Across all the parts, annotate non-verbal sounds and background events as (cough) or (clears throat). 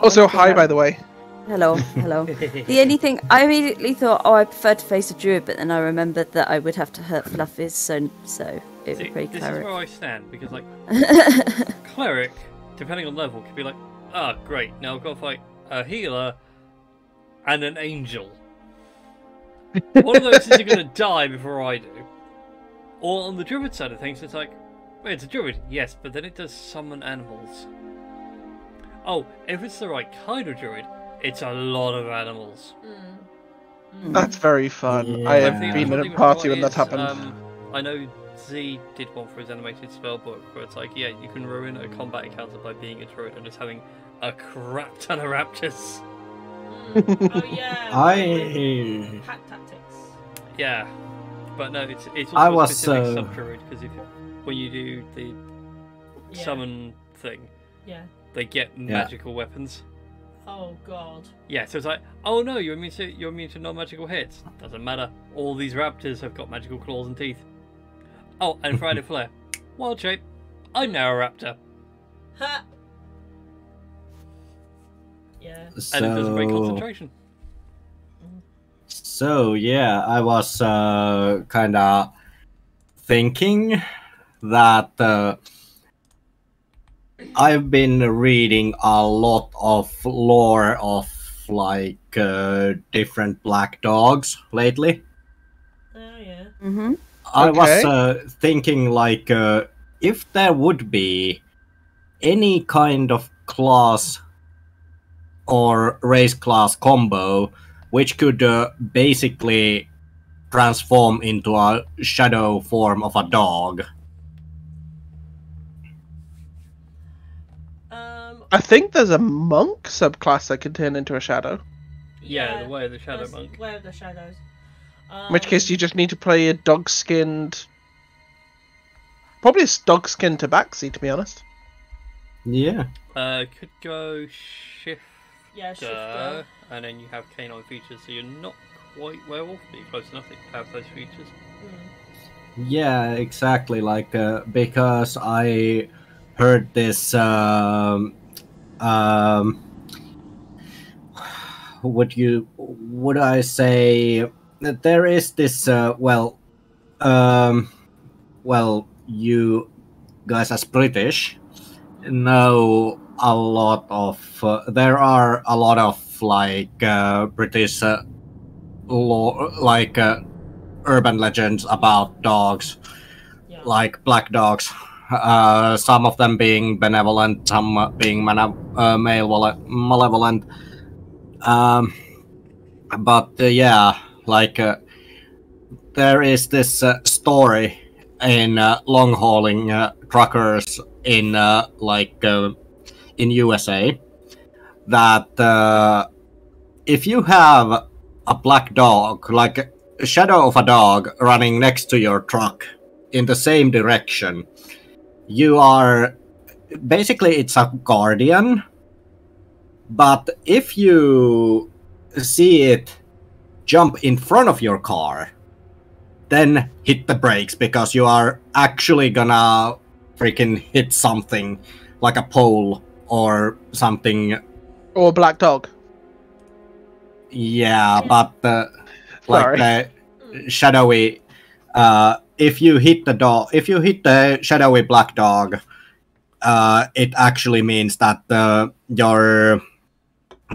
Also, One hi, by the way. Hello, hello. (laughs) the only thing I immediately thought, oh, I prefer to face a druid, but then I remembered that I would have to hurt Fluffies, so so it See, would be this is where I stand because, like, (laughs) cleric, depending on level, could be like, ah, great. Now I've got to fight a healer and an angel. One of those is going to die before I do. Or on the druid side of things, it's like, wait, it's a druid, yes, but then it does summon animals. Oh, if it's the right kind of druid, it's a lot of animals. That's very fun. Yeah. I have thing- been at a party before when that is, happened. Um, I know Z did one for his animated spell book where it's like, yeah, you can ruin a combat encounter by being a druid and just having a crap ton of raptors. oh yeah. (laughs) I Pack tactics. Yeah, but no, it's it's also I a was, specific uh, sub druid because if when you do the Yeah. summon thing, Yeah. They get magical weapons. Oh god. Yeah, so it's like, oh no, you're immune to you're immune to non-magical hits. Doesn't matter. All these raptors have got magical claws and teeth. Oh, and Friday (laughs) Flare, wild shape. I'm now a raptor, Ha. Yeah. so and it doesn't break concentration. So yeah, I was uh, kind of thinking that uh, I've been reading a lot of lore of like uh, different black dogs lately. Oh yeah. Mm-hmm. I was uh, thinking like uh, if there would be any kind of class or race class combo which could uh, basically transform into a shadow form of a dog. I think there's a monk subclass that can turn into a shadow. Yeah, the way of the shadow monk. Way of the shadows. Um, In which case, you just need to play a dog skinned. Probably a dog skinned tabaxi, to be honest. Yeah. Uh, could go shift, Yeah, shifter. and then you have canine features, so you're not quite werewolf, but you're close enough to have those features. Mm. Yeah, exactly. Like uh, because I heard this. Um, um, would you? Would I say that there is this? Uh, well, um, well, you guys as British know a lot of. Uh, there are a lot of like uh, British uh, law, like. Uh, urban legends about dogs, Yeah. like black dogs. Uh, some of them being benevolent, some being uh, male- malevolent. Um, but uh, yeah, like uh, there is this uh, story in uh, long hauling truckers in like in USA that if you have a black dog, like a shadow of a dog running next to your truck in the same direction, you are basically it's a guardian. But if you see it jump in front of your car, then hit the brakes because you are actually gonna freaking hit something like a pole or something. Or a black dog. Yeah, but uh, like Sorry. the shadowy. Uh, if you hit the dog, if you hit the shadowy black dog, uh, it actually means that uh, you're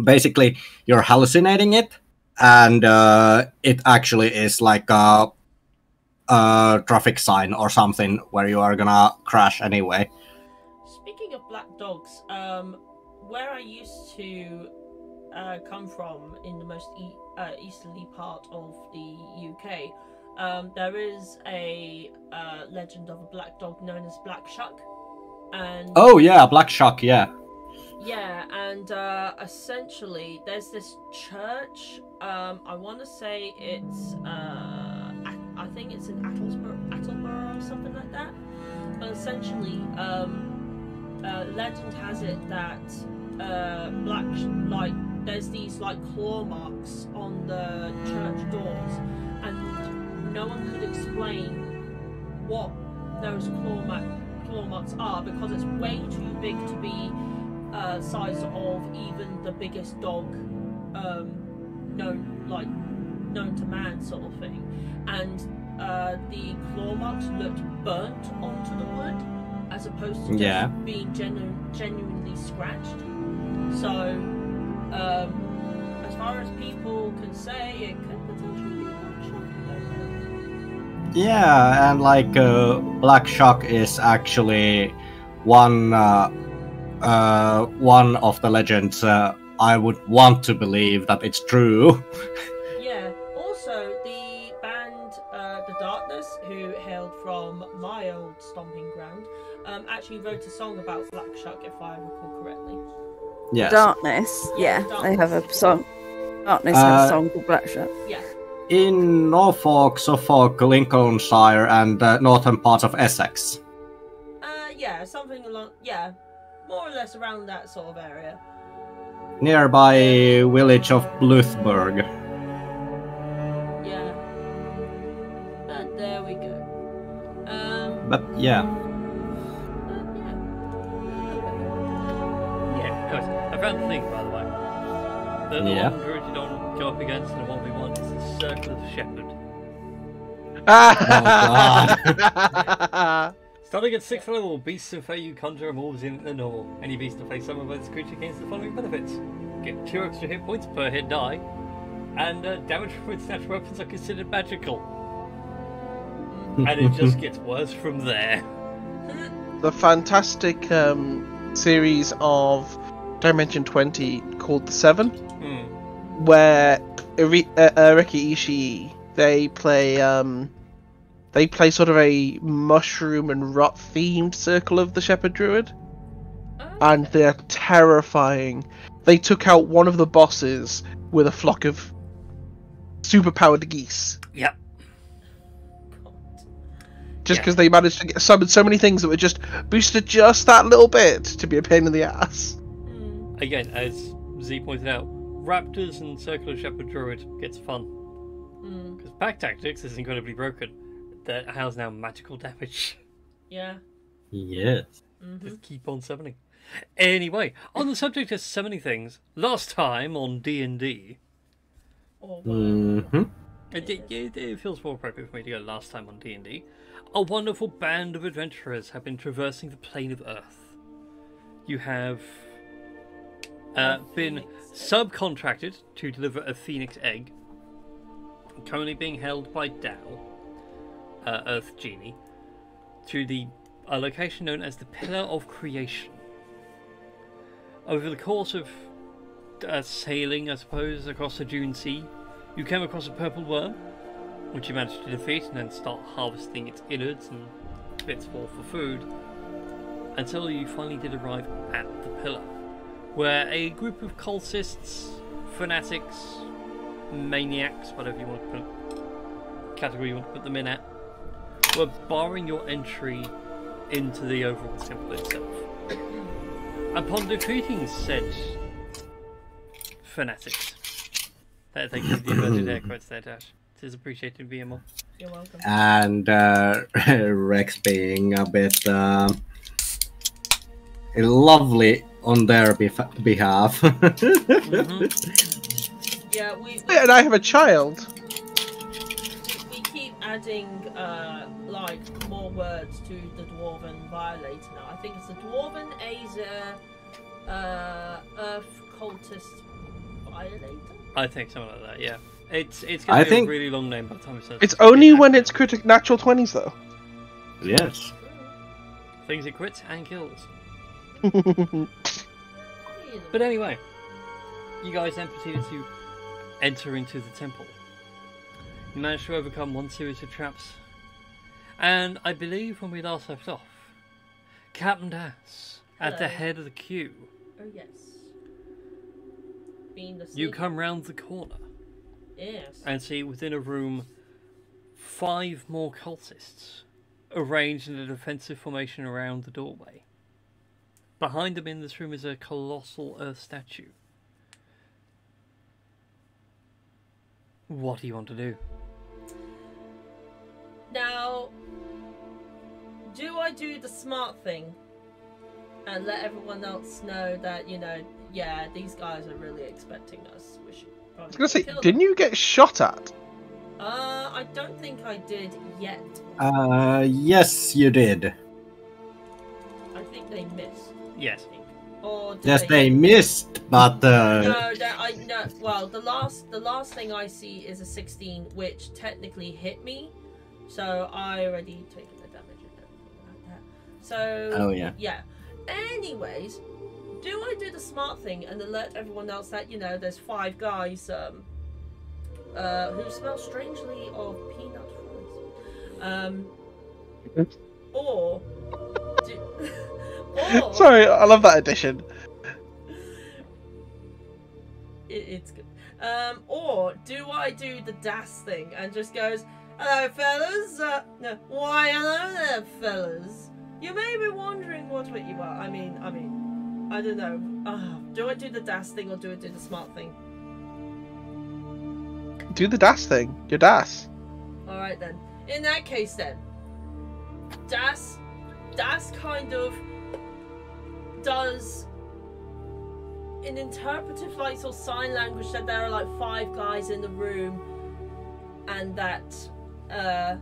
basically you're hallucinating it, and uh, it actually is like a, a traffic sign or something where you are gonna crash anyway. Speaking of black dogs, um, where I used to uh, come from in the most e- uh, easterly part of the UK, um, there is a uh, legend of a black dog known as Black Shuck. And Oh yeah, Black Shuck. Yeah. yeah, and uh, essentially, there's this church. Um, I want to say it's, uh, I think it's in Attlesborough, Attleborough or something like that. But essentially, um, uh, legend has it that uh, black, like, there's these like claw marks on the church doors, no one could explain what those claw, ma- claw marks are because it's way too big to be uh, size of even the biggest dog um, known, like known to man, sort of thing. And uh, the claw marks looked burnt onto the wood, as opposed to just Yeah. being genu- genuinely scratched. So, um, as far as people can say, it could Yeah, and like uh, Black Shuck is actually one uh, uh, one of the legends. Uh, I would want to believe that it's true. (laughs) Yeah. Also, the band uh, The Darkness, who hailed from my old stomping ground, um, actually wrote a song about Black Shuck, if I recall correctly. yes. Darkness. Yeah, they have a song. Darkness has Uh, a song called Black Shuck. Yeah. In Norfolk, Suffolk, Lincolnshire, and uh, northern parts of Essex. Uh, yeah, something along. Yeah, more or less around that sort of area. nearby village of Blythburgh. Yeah. But there we go. Um. But yeah, but yeah. Yeah, I found the thing, by the way. The, the Yeah. one druid you don't go up against in a 1v1 is the Circle of Shepherd. (laughs) Starting at 6th level, beasts of fey you conjure moves in the normal. Any beast to face summoned by this creature gains the following benefits. Get 2 extra hit points per hit die, and uh, damage from its natural weapons are considered magical. and it just gets (laughs) worse from there. the fantastic um, series of Dimension 20 called The Seven, Hmm. where Iri- uh, uh, Erika Ishii they play um, they play sort of a mushroom and rot themed Circle of the Shepherd Druid, Oh, and they're terrifying. They took out one of the bosses with a flock of superpowered geese. Yep. Just Yeah. because they managed to get summon so many things that were just boosted just that little bit to be a pain in the ass. Hmm. Again, as Z pointed out, Raptors and Circle of Shepherd Druid gets fun. Hmm. Because Pack Tactics is incredibly broken. That has now magical damage. Yeah. yes. hmm Just keep on summoning. Anyway, on the subject of summoning things, last time on D and D, Or hmm it, it, it feels more appropriate for me to go last time on D and D. A wonderful band of adventurers have been traversing the plane of Earth. You have uh, been subcontracted to deliver a phoenix egg, currently being held by Dao, uh, Earth Genie, to the a location known as the Pillar of Creation. Over the course of uh, sailing, I suppose, across the Dune Sea, you came across a purple worm, which you managed to defeat and then start harvesting its innards and bits for for food, until you finally did arrive at the pillar, where a group of cultists, fanatics, maniacs, whatever you want to put category you want to put them in at, were barring your entry into the overall temple itself. (coughs) Upon defeating said fanatics, that they give the inverted air quotes there, Dash. It is appreciated, VMO. You're welcome. And uh, (laughs) Rex being a bit um, lovely on their bef- behalf. (laughs) Yeah, we, Yeah, and I have a child. we keep adding uh, like more words to the dwarven violator now. I think it's the dwarven Azer uh, Earth cultist violator. I think something like that. Yeah, it's it's gonna I be think- a really long name by the time it says. It's only when it's critic natural twenties though. yes. things it crits and kills. (laughs) But anyway, you guys then proceeded to enter into the temple. You managed to overcome one series of traps, and I believe when we last left off, Captain Das at the head of the queue. oh yes, being the You come round the corner yes. and see within a room five more cultists arranged in a defensive formation around the doorway. Behind them in this room is a colossal earth statue. What do you want to do? Now, do I do the smart thing and let everyone else know that you know, yeah, these guys are really expecting us. We should I was probably gonna say, didn't you get shot at? Uh, I don't think I did yet. Uh, yes, you did. I think they missed. Yes. Or Yes, they? they missed, but uh, No, that I no. Well, the last the last thing I see is a 16, which technically hit me, so I already taken the damage and everything like that. So oh yeah. yeah. Anyways, do I do the smart thing and alert everyone else that you know there's five guys um uh who smell strangely of peanut fries, um, (laughs) or do, or Sorry, I love that addition. it, it's good. Um, or do I do the DAS thing and just goes, "Hello, fellas. Uh, no, why, hello there, fellas. You may be wondering what what you are. I mean, I mean, I don't know. Ah, do I do the DAS thing or do I do the smart thing? Do the DAS thing. Your DAS. All right then. In that case, then, Das, Das kind of does in interpretive like or sign language that there are like five guys in the room, and that uh,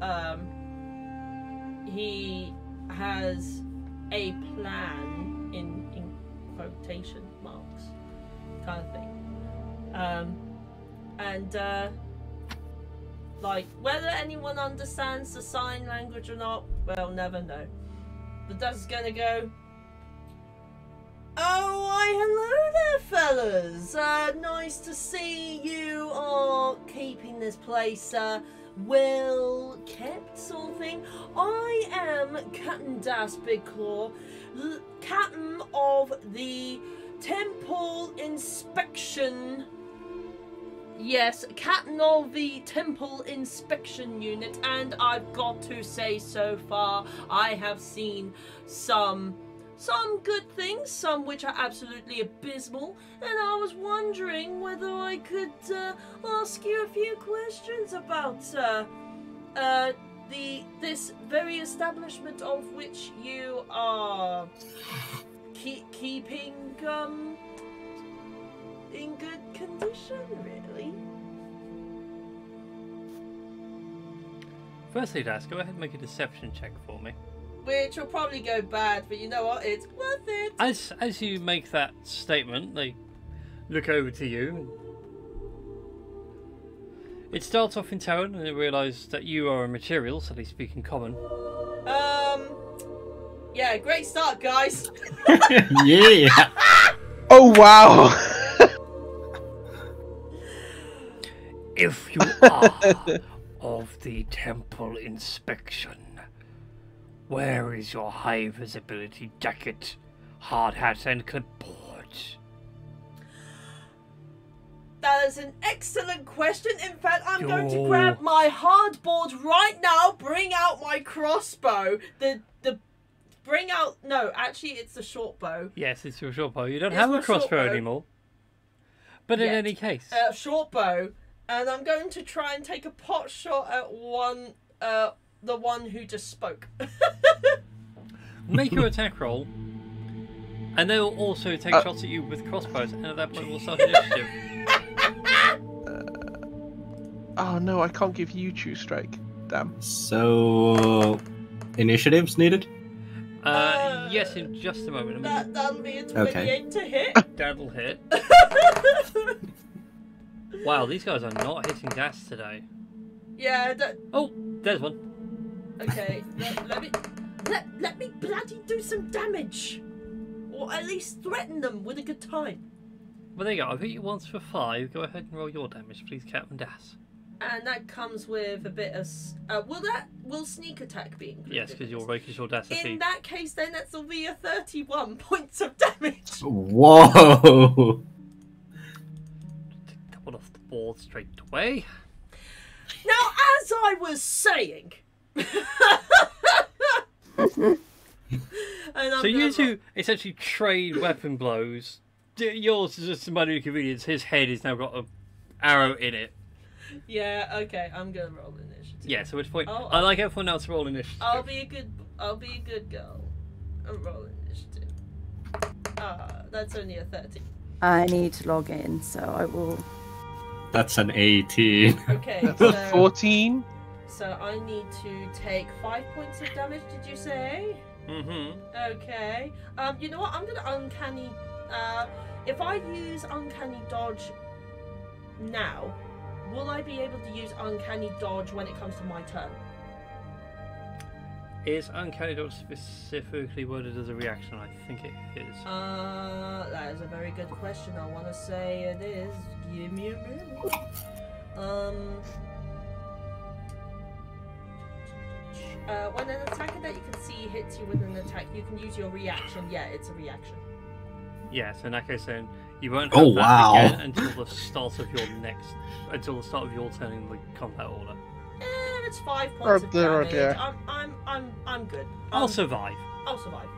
um, he has a plan in in quotation marks, kind of thing. Um, and uh, like whether anyone understands the sign language or not, we'll never know. But that's gonna go. Oh, why, hello there, fellas. Uh, nice to see you are keeping this place uh, well kept, sort of thing. I am Captain Das Big Claw, captain of the Temple Inspection Yes, captain of the temple inspection unit, and I've got to say so far I have seen some some good things, some which are absolutely abysmal, and I was wondering whether I could uh, ask you a few questions about uh, uh, the this very establishment of which you are keep, keeping um in good condition, really. Firstly, Das, go ahead and make a deception check for me. Which will probably go bad, but you know what? It's worth it. As as you make that statement, they look over to you. It starts off in Terran, and they realise that you are a material, so they speak in common. Um, yeah, great start, guys. (laughs) yeah. (laughs) Oh wow! If you (laughs) are of the temple inspection, where is your high visibility jacket, hard hat, and clipboard? That is an excellent question. In fact, I'm going to grab my hardboard right now. Bring out my crossbow. The the bring out. No, actually, it's the short bow. Yes, it's your short bow. You don't It's have a crossbow anymore. But in any case, uh, short bow, and I'm going to try and take a pot shot at one, uh, the one who just spoke. (laughs) make your attack roll, and they will also take Uh, shots at you with crossbows, and at that point we'll start initiative. (laughs) oh no, I can't give you two strike. Damn. So, initiatives needed. Uh, yes, in just a moment. I that mean, that'll be a 28 to hit. that'll hit. (laughs) Wow, these guys are not hitting gas today. yeah. That, Oh, there's one. okay. (laughs) let, let me let let me bloody do some damage, or at least threaten them with a good time. Well, there you go. I've hit you once for five. Go ahead and roll your damage, please, Captain Das. And that comes with a bit of. Uh, will that will sneak attack be included? Yes, because you're this? rakish audacity. In that case, then that's will be a 31 (laughs) points of damage. Whoa! Take that one off the board straight away. Now, as I was saying. (laughs) and I'm So you gonna- two essentially trade weapon blows. Yours is just a minor inconvenience. His head has now got an arrow in it. Yeah, okay, I'm gonna roll initiative. Yeah, so which point Oh, I like everyone else to roll initiative. I'll be a good. I'll be a good girl. and roll initiative. Ah, that's only a 30. I need to log in, so I will. That's an 18. (laughs) Okay, That's so, 14. so I need to take 5 points of damage, did you say? Mm-hmm. Okay. Um, you know what? I'm gonna uncanny. Uh, if I use uncanny dodge now, will I be able to use uncanny dodge when it comes to my turn? Is Uncanny Dodge specifically worded as a reaction? I think it is. Uh, that is a very good question. I want to say it is. Give me a minute. Um. Uh, when an attacker that you can see hits you with an attack, you can use your reaction. Yeah, it's a reaction. Yes, in that case then you won't Oh, have that wow. again until the start of your next until the start of your turn in the combat order. It's five points of Oh dear, oh damage. dear. I'm, I'm, I'm, I'm good. I'll Um, survive. I'll survive.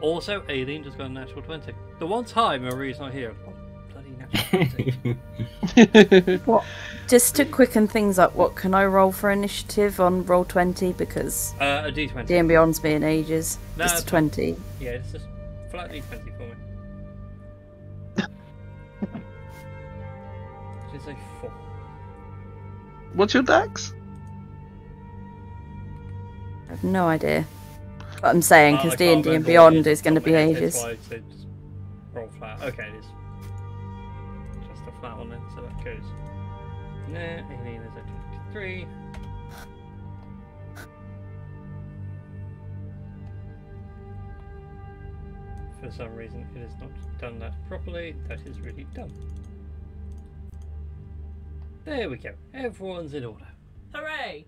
Also, Aileen just got a natural 20. The one time Marie's not here. Oh, bloody natural 20. (laughs) (laughs) What? Just to quicken things up, what can I roll for initiative on roll twenty? Because uh, a d20. D and Beyond's been ages. No, just a twenty. Yeah, it's just flat d20 for me. (laughs) Which is a 4. What's your dex? I have no idea. But I'm saying Oh, because D and D and Beyond is going to be the top of my head, ages. That's why I said roll flat. Okay, it is. Just a flat one then, so that goes. Nah, Aileen is at 23. For some reason, it has not done that properly. That is really dumb. There we go. Everyone's in order. Hooray!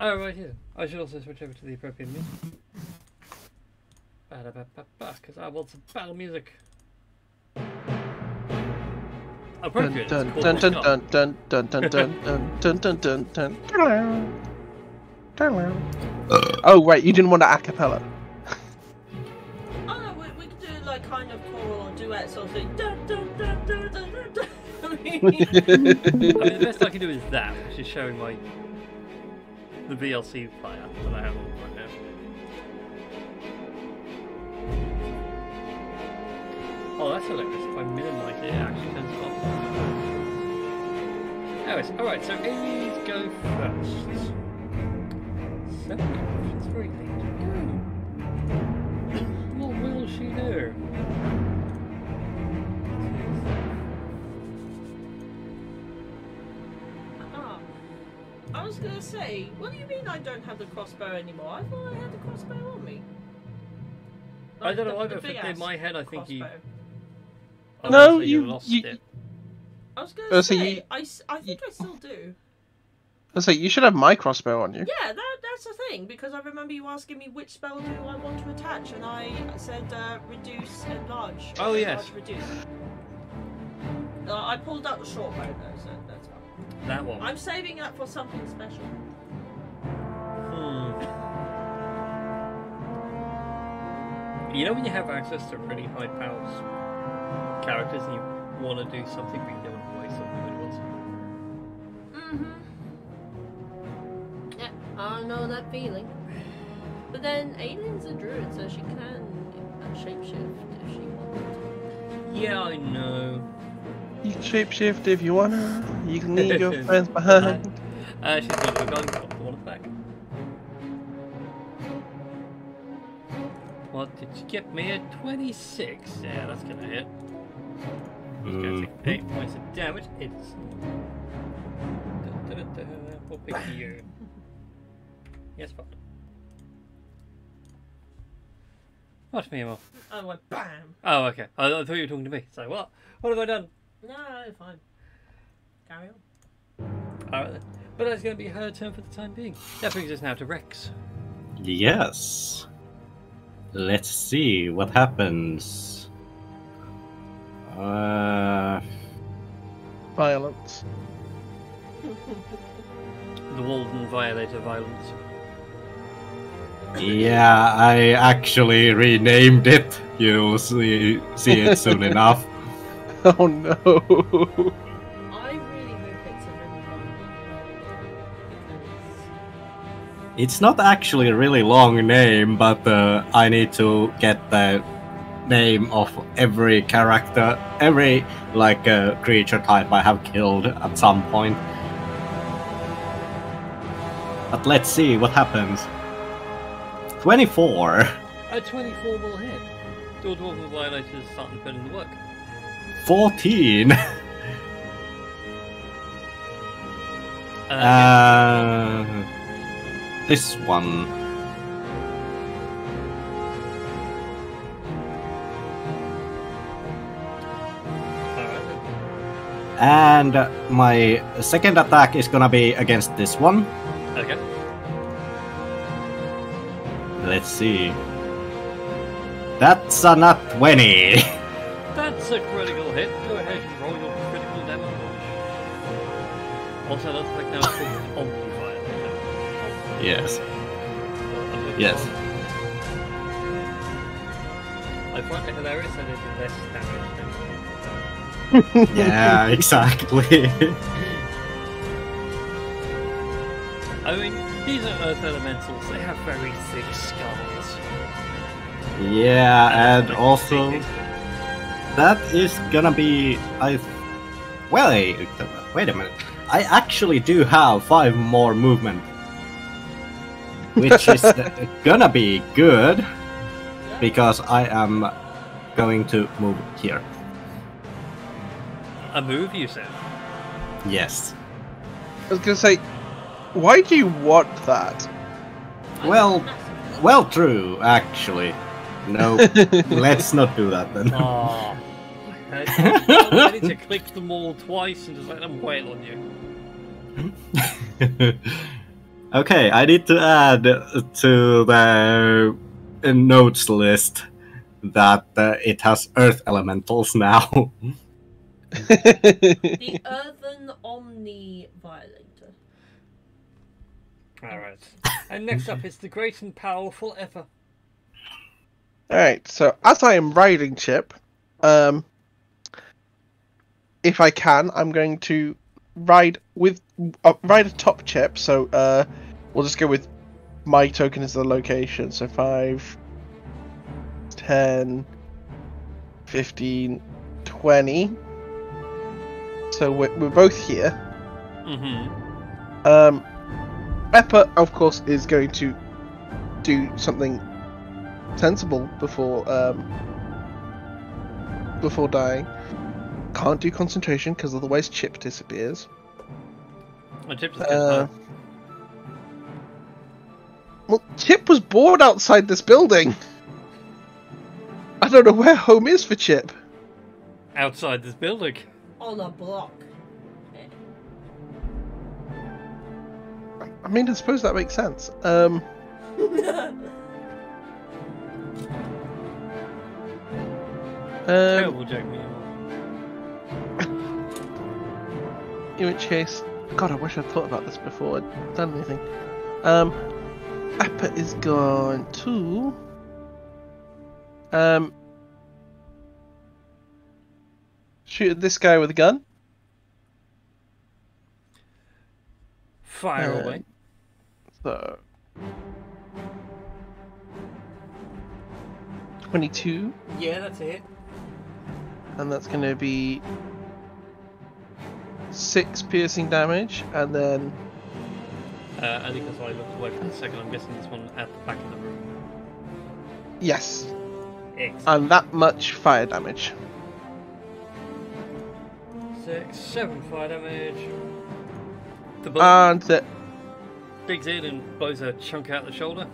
Oh, right here. I should also switch over to the appropriate music. Because I want some battle music. Appropriate. Dun dun dun dun dun dun dun dun dun dun dun dun dun. Oh wait, you didn't want to acapella. Oh no, we, we could do like kind of choral or duet sort of thing. Dun, dun, dun, dun, dun, dun, dun. I mean, I mean, the best I can do is that, which is showing my the VLC player that I have on right now. Oh, that's hilarious. If I minimize it, it actually turns it off. Anyways, alright, so Amy's go first. So many options, very late to go. What will she do? I was gonna say, what do you mean I don't have the crossbow anymore? I thought I had the crossbow on me. I don't know, the- I the don't think- in my head I think you- crossbow. No, Obviously, you- lost you- it. I was gonna Oh, so say, you- I, s- I think I still do. I say you should have my crossbow on you. Yeah, that, that's the thing, because I remember you asking me which spell do I want to attach, and I said uh, reduce, enlarge. Oh, yes. Enlarge, reduce. Uh, I pulled out the short bow though, so that's fine. That one. I'm saving up for something special. Hmm. You know when you have access to really high powers characters and you want to do something but you don't want to waste something good ones? Mm-hmm. Yeah, I know that feeling. But then Aileen's a druid, so she can uh, shapeshift if she wants. to. Yeah, I know. You can shapeshift if you wanna. You can leave your (laughs) friends behind. (laughs) Uh, she's got a gun got the one attack. What did you get me at 26? Yeah, that's gonna hit. He's gonna take 8 points of damage. It's. Da, da, da, da. We'll pick you. Yes, what? What, Mimo? I went BAM! Oh, okay. I, I thought you were talking to me. So, what? What have I done? No, no, fine. Carry on. Alright then. But that's going to be her turn for the time being. That brings us now to Rex. Yes. Let's see what happens. Uh, Violence. (laughs) The Walden Violator Violence. yeah, I actually renamed it. You'll see, see it soon (laughs) enough. (laughs) Oh no. I really hope it's a really long one. It's not actually a really long name, but uh, I need to get the name of every character, every like uh, creature type I have killed at some point. But let's see what happens. 24. A 24 will hit. Your Dwarven Violator is starting to put in the work. 14. Uh, (laughs) Uh, this one. And my second attack is gonna be against this one. Okay. Let's see. That's a nat 20. (laughs) That's a critical hit. Go ahead and roll your critical damage. Also, that's like now called Omni Violator. yes. Yes. I find it hilarious that it's less damage than (laughs) Yeah, (laughs) exactly. I mean, these are Earth Elementals. They have very thick skulls. yeah, and also that is gonna be I. Well, wait, wait a minute. I actually do have five more movement, which is (laughs) gonna be good because I am going to move here. A move, you said? Yes. I was gonna say, why do you want that? Well, well, true. Actually, no. (laughs) let's not do that then. Ah. I need to click them all twice and just let them wail on you. (laughs) okay, I need to add to the uh, notes list that uh, it has earth elementals now. (laughs) The Earthen Omni Violator. Alright. And next up is the great and powerful Ever. Alright, so as I am riding Chip, um, if I can, I'm going to ride with uh, ride a top Chip. So uh, we'll just go with my token as the location. So 5, 10, 15, 20. So we're, we're both here. Mm-hmm. Um, Pepper, of course, is going to do something sensible before um, before dying. Can't do concentration because otherwise Chip disappears. My tip is good. Uh, well, Chip was born outside this building. I don't know where home is for Chip. Outside this building. On a block. I mean, I suppose that makes sense. Um, (laughs) um, Terrible joke, In which case, God, I wish I'd thought about this before I'd done anything. Um, Appa is going to. Um, shoot at this guy with a gun. Fire Uh, away. So. 22, Yeah, that's it. and that's going to be 6 piercing damage, and then Uh, and because I looked away for a second, I'm guessing this one at the back of the room. yes, Excellent. and that much fire damage. Six, seven fire damage. The bullet And the, digs in and blows a chunk out the shoulder.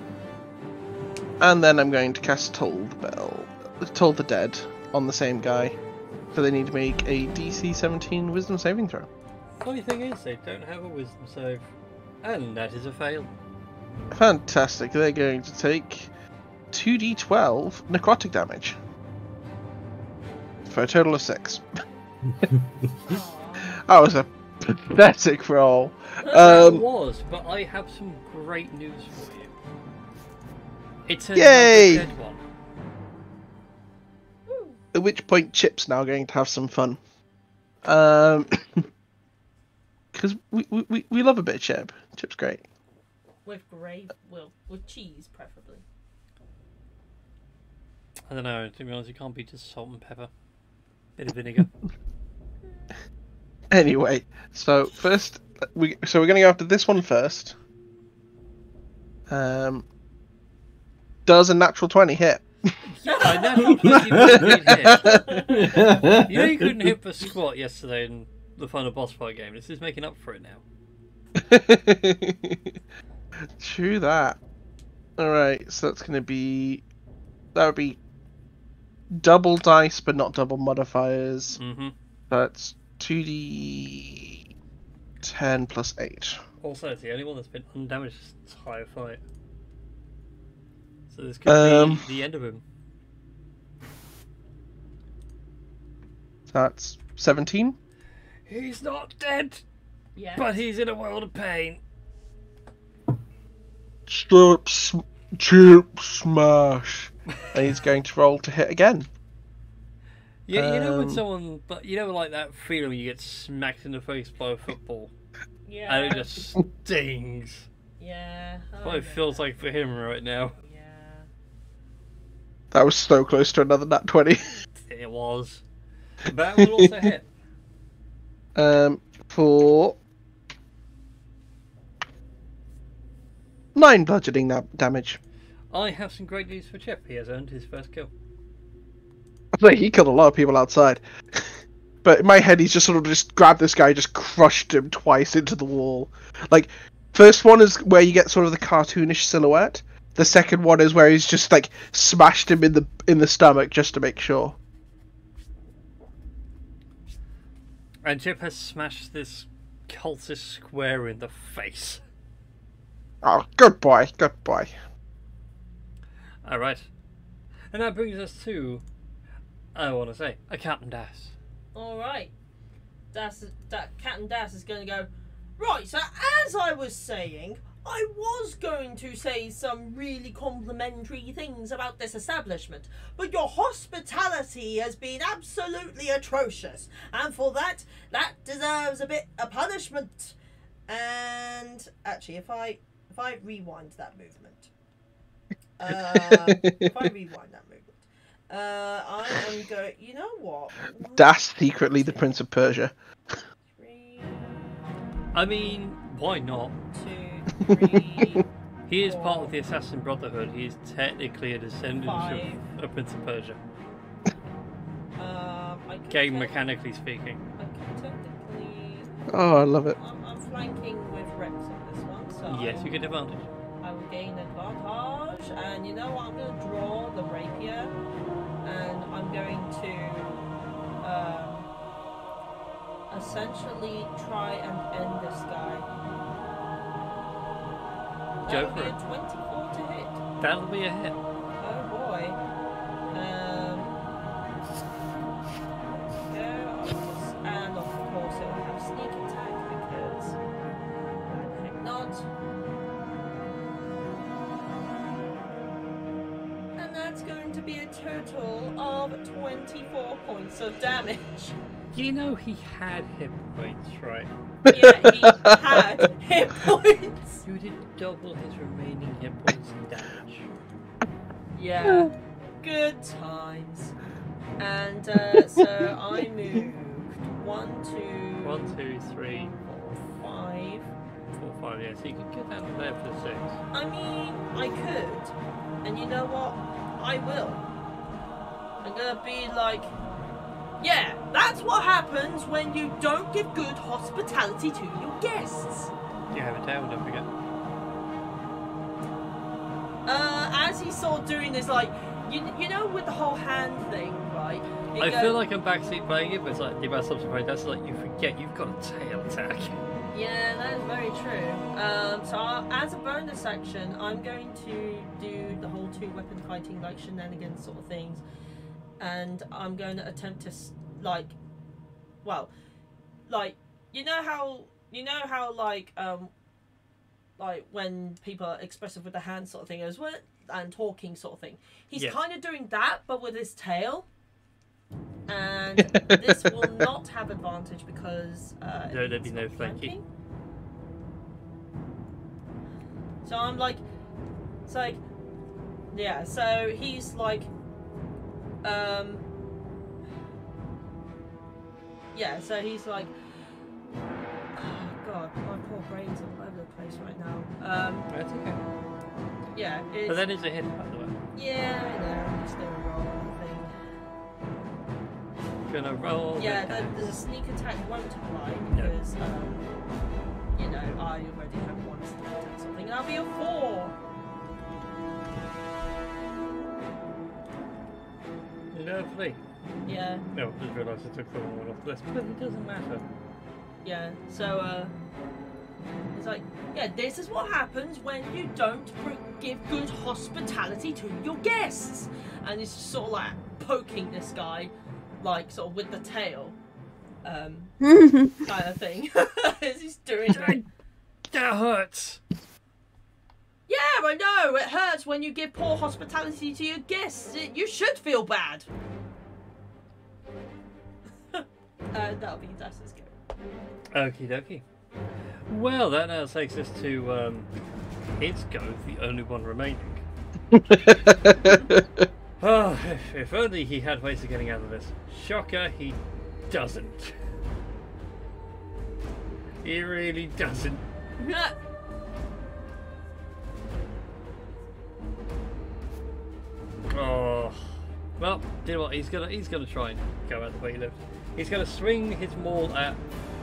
and then I'm going to cast Toll the Bell, Toll the Dead on the same guy. So they need to make a DC 17 Wisdom saving throw. Funny thing is, they don't have a wisdom save. And that is a fail. Fantastic. They're going to take 2d12 necrotic damage. For a total of 6. (laughs) That was a pathetic roll. it Um, was, but I have some great news for you. It's a Yay! Dead one. at which point Chip's now going to have some fun. Um, (coughs) because we, we, we- we love a bit of Chip. Chip's great. with gravy, well, with cheese preferably. I don't know. To be honest, you can't beat just salt and pepper. Bit of vinegar. (laughs) Anyway, so first we so we're gonna go after this one first. Um, does a natural twenty hit? Yeah, I never bloody hit. You know you couldn't hit for squat yesterday in the final boss fight game. This is making up for it now. (laughs) True that. All right, so that's gonna be that would be double dice, but not double modifiers. Mm-hmm. That's two d ten plus eight. Also, it's the only one that's been undamaged this entire fight. So this could Um, be the end of him. That's seventeen. He's not dead, Yeah. but he's in a world of pain. Stop, sm- chip smash. and he's (laughs) going to roll to hit again. Yeah, you know when Um, someone, but you know, like that feeling you get smacked in the face by a football, (laughs) yeah. and it just (laughs) stings. Yeah. That's what it feels that. like for him right now. That was so close to another nat twenty. (laughs) It was. That will also hit. Um, for nine bludgeoning na- damage. I have some great news for Chip. He has earned his first kill. I say he killed a lot of people outside. (laughs) but in my head, he's just sort of just grabbed this guy, just crushed him twice into the wall. Like, first one is where you get sort of the cartoonish silhouette. The second one is where he's just like smashed him in the in the stomach just to make sure. And Chip has smashed this cultist square in the face. Oh, good boy, good boy. Alright. And that brings us to, I want to say, a Captain Das. All right. That's that. Cat and Das is going to go. Right. So as I was saying, I was going to say some really complimentary things about this establishment, but your hospitality has been absolutely atrocious, and for that, that deserves a bit of punishment. And actually, if I if I rewind that movement, uh, if I rewind that movement. Uh, I am going. You know what? Das secretly the Prince of Persia. Three, I mean, why not? two, three, (laughs) He is part of the Assassin Brotherhood. He is technically a descendant Five. of a Prince of Persia. um, Game mechanically speaking. I. Oh, I love it. I'm, I'm flanking with Rex on this one, so Yes, I, you get advantage. I will gain advantage. And you know what? I'm going to draw the rapier, and I'm going to um, essentially try and end this guy. Go for be it. a 24 to hit. That'll be a hit. Oh boy. Um. Go. And of course it will have sneak attack because why the heck not? And that's going to be a total of 24 points of damage. You know he had hit points, right? Yeah, he had hit points. You did double his remaining hit points in damage. (laughs) Yeah. Good times. And uh, so (laughs) I moved one, two, One, two, three, four, five. four, five. Yeah, so you could get down there for six. I mean, I could. And you know what? I will. I'm gonna be like, yeah, that's what happens when you don't give good hospitality to your guests. You have a tail, don't forget. Uh, as he's sort of doing this, like, you, you know, with the whole hand thing, right? I goes- feel like I'm backseat playing it, but it's like the amount of stuff that's like you forget you've got a tail attack. Yeah, that is very true. Um, so I, as a bonus action, I'm going to do the whole two weapon fighting like shenanigans sort of things, and I'm going to attempt to like, well, like you know how you know how like um, like when people are expressive with the hands sort of thing as well and talking sort of thing. He's kind of doing that, but with his tail. And (laughs) this will not have advantage because uh, No, there'd be no flanking. So I'm like, it's like, yeah. So he's like, um, yeah. So he's like, god, my poor brain's all over the place right now. Um, That's okay. yeah. It's, But that is a hit, by the way. yeah, I know. I'm just gonna roll the thing. Gonna roll. Yeah, the the, the sneak attack won't apply No. because, um, you know, I already have one sneak attack something, and I'll be a four. Lovely. Yeah, No, I just realised I took the one off the list, but it doesn't matter. Yeah. So, uh, it's like, yeah, this is what happens when you don't br- give good hospitality to your guests, and he's just sort of like poking this guy, like sort of with the tail, um, (laughs) kind of thing, (laughs) as he's doing it. That hurts. Yeah, I know. It hurts when you give poor hospitality to your guests. It, you should feel bad. (laughs) uh, that'll be Dustin's go. Okie dokie. Well, that now takes us to um, its go, the only one remaining. Oh, (laughs) if, if only he had ways of getting out of this. Shocker, he doesn't. He really doesn't. Oh, well, do you know what? He's gonna he's gonna try and go out the way he lived. He's gonna swing his maul at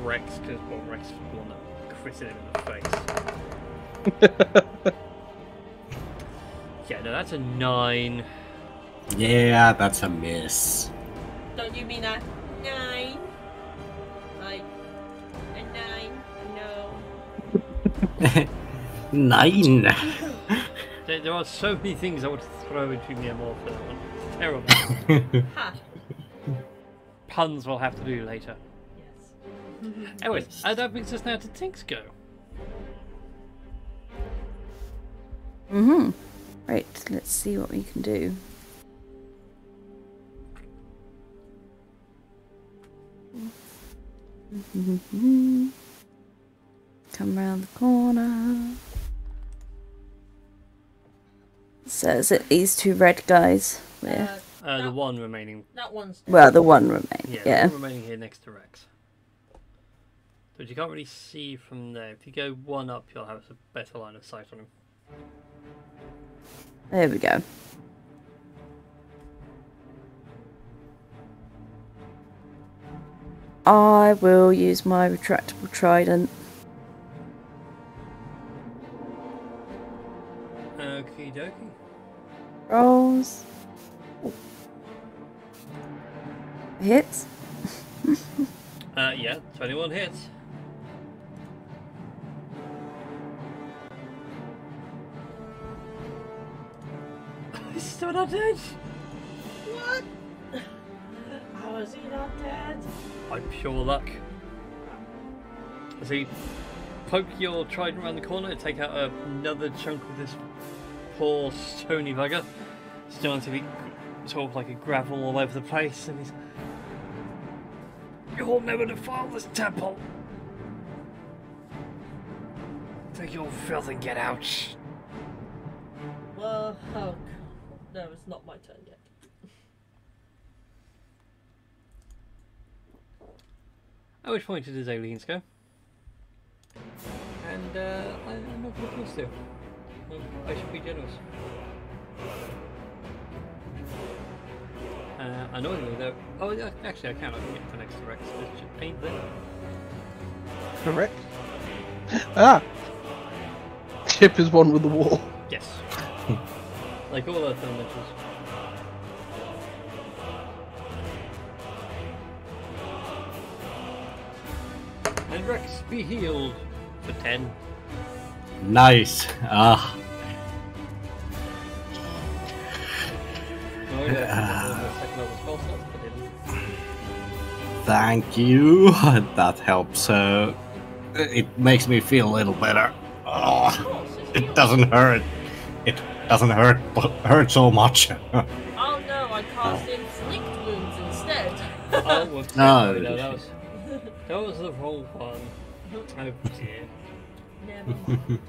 Rex because well, Rex will not critted him in the face. (laughs) yeah, no, that's a nine. Yeah, that's a miss. Don't you mean a nine? Like a nine? No. (laughs) Nine. There, there are so many things I want to throw into me more for that one. (laughs) Terrible. Ha. Puns we'll have to do later. Yes. Anyway, uh, that brings us now to Tink's go. Mm-hmm. Right, let's see what we can do. (laughs) Come round the corner. So is it these two red guys? Yeah. Uh, Uh, the one remaining. that one's. Well, the one remaining. Yeah, Yeah. the one remaining here next to Rex. But you can't really see from there. If you go one up, you'll have a better line of sight on him. There we go. I will use my retractable trident. Okie dokie. Rolls. Hits. Uh, yeah, 21 hits. (laughs) He's still not dead. What? How is he not dead? By pure luck. As he poke your trident around the corner and take out another chunk of this poor stony bugger. Starting to be sort of like a gravel all over the place, and he's. You'll never defile this temple! Take your filth and get out! Well, oh, no, it's not my turn yet. At which point did it is Aileen's go. And uh, I, I'm not going to to. I should be generous. Uh, annoyingly though, oh yeah, actually I can, I can get to next to Rex. There's just paint there. Correct. Ah! Chip is one with the wall. Yes. (laughs) like all Earth elementals. And Rex be healed for 10. Nice. Ah, Oh yeah, Thank you. (laughs) that helps. Uh, it makes me feel a little better. Oh, it doesn't hurt. It doesn't hurt, but hurt so much. (laughs) oh no, I cast oh. inflict wounds instead. (laughs) oh, no. Oh, that, was, that was the wrong one. Oh dear. Never mind.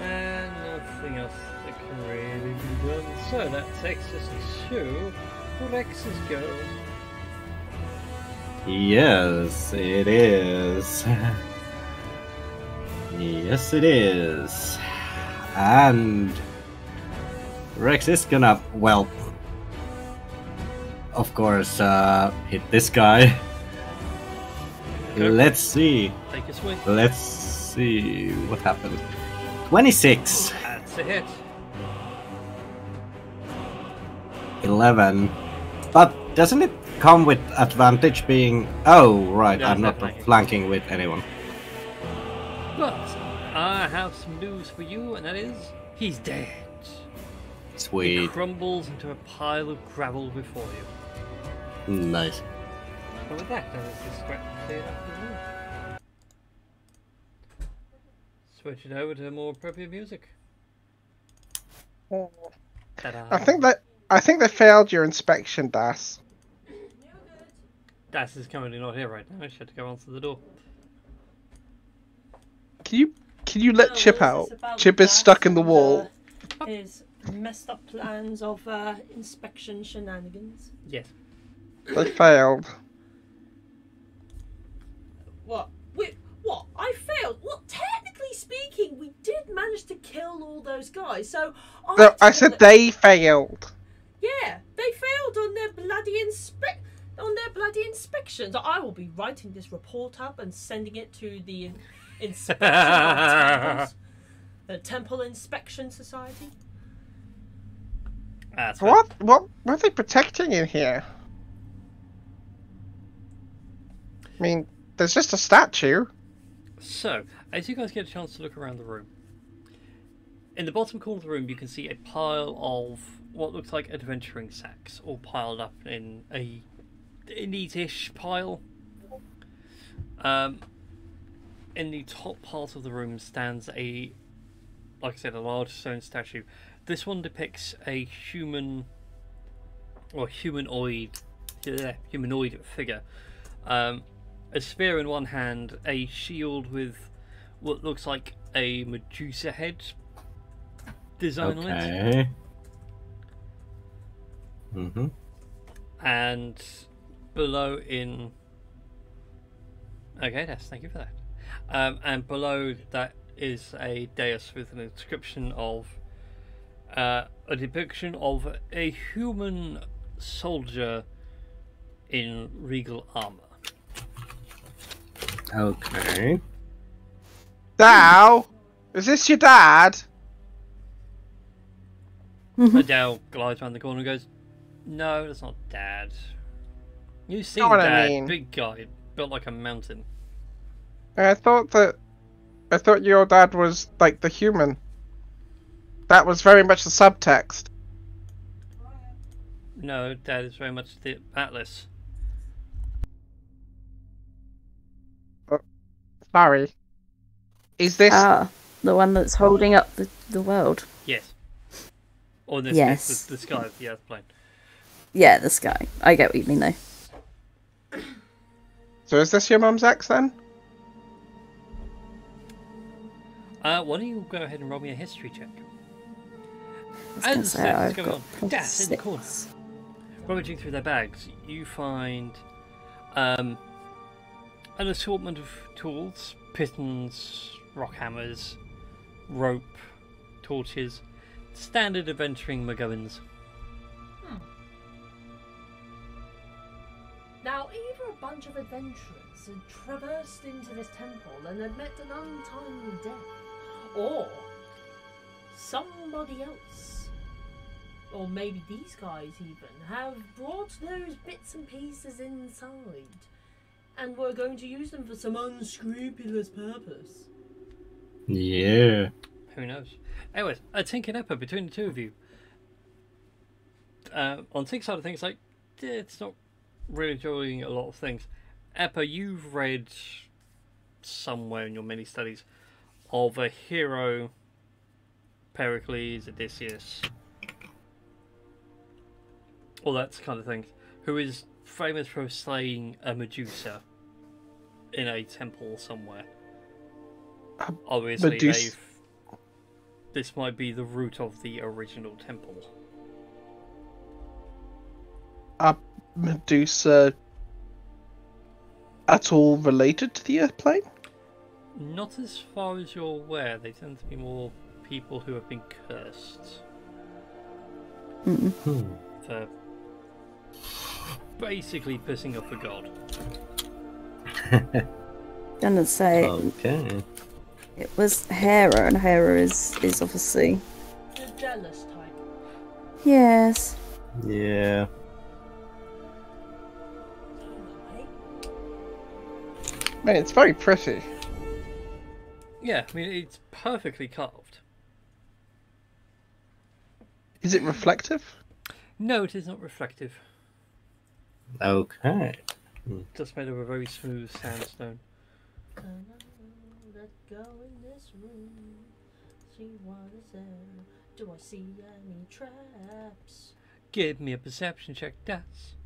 And nothing else that can really be done. So that takes us to Rex's go. Yes, it is. yes, it is. And Rex is gonna, well, of course, uh, hit this guy. Okay. Let's see. Take a swing. Let's see what happens. 26, That's a hit. 11. But doesn't it come with advantage being. Oh, right, No, I'm not not flanking. flanking with anyone. But I have some news for you, and that is he's dead. He Sweet. crumbles into a pile of gravel before you. Nice. But with that, there is this cleared up the room. Switch it over to more appropriate music. Uh, I think that I think they failed your inspection, Das. Das is currently not here right now. I to go answer the door. Can you can you let No, Chip out? Chip is stuck in the wall. uh, his messed up plans of uh, inspection shenanigans. Yes. They failed. What? Wait, what? I failed. Well, technically speaking, we did manage to kill all those guys. So I. No, I said them- they failed. Yeah, they failed on their bloody inspec on their bloody inspections. I will be writing this report up and sending it to the in- inspection temples, the Temple Inspection Society. That's fine. What? What? What are they protecting in here? I mean, there's just a statue. So, as you guys get a chance to look around the room, in the bottom corner of the room, you can see a pile of what looks like adventuring sacks, all piled up in a, neatish pile. Um, in the top part of the room stands a, like I said, a large stone statue. This one depicts a human, or humanoid, yeah, humanoid figure. Um, a spear in one hand, a shield with what looks like a Medusa head design on it, Okay. Mm-hmm. and below in. Okay, yes, thank you for that. Um, and below that is a dais with an inscription of uh, a depiction of a human soldier in regal armor. Okay. Thou, is this your dad? Adele glides around the corner and goes, No, that's not Dad. You see Know what I Dad, mean. big guy, built like a mountain. I thought that. I thought your dad was like the human. That was very much the subtext. No, Dad is very much the Atlas. Sorry. Is this? Ah, the one that's holding up the, the world. Yes. Or in this Yes. case, the, the sky of the Earth plane. Yeah, this guy. I get what you mean, though. so is this your mum's ex then? Uh, why don't you go ahead and roll me a history check? I was gonna say, I've got on, plus Das in the corner. Rummaging through their bags, you find um, an assortment of tools pitons, rock hammers, rope, torches, standard adventuring McGovens. Now, either a bunch of adventurers had traversed into this temple and had met an untimely death, or somebody else, or maybe these guys even, have brought those bits and pieces inside and were going to use them for some unscrupulous purpose. Yeah. Who knows? Anyways, a Tink and Eppa between the two of you. Uh, on Tink's side of things, like, it's not really enjoying a lot of things. Eppa, you've read somewhere in your many studies of a hero, Pericles, Odysseus, all that kind of thing, who is famous for slaying a Medusa in a temple somewhere. A Obviously, this might be the root of the original temple. Are Medusa at all related to the Earth plane? Not as far as you're aware. They tend to be more people who have been cursed Mm. Hmm. for basically pissing off a god. (laughs) Gonna say Okay. it was Hera, and Hera is is obviously The jealous type. yes. Yeah. Man, it's very pretty. Yeah, I mean it's perfectly carved. Is it reflective? No, it is not reflective. Okay. Just made of a very smooth sandstone. Let's go in this room. See what is there. Do I see any traps? Give me a perception check, Das.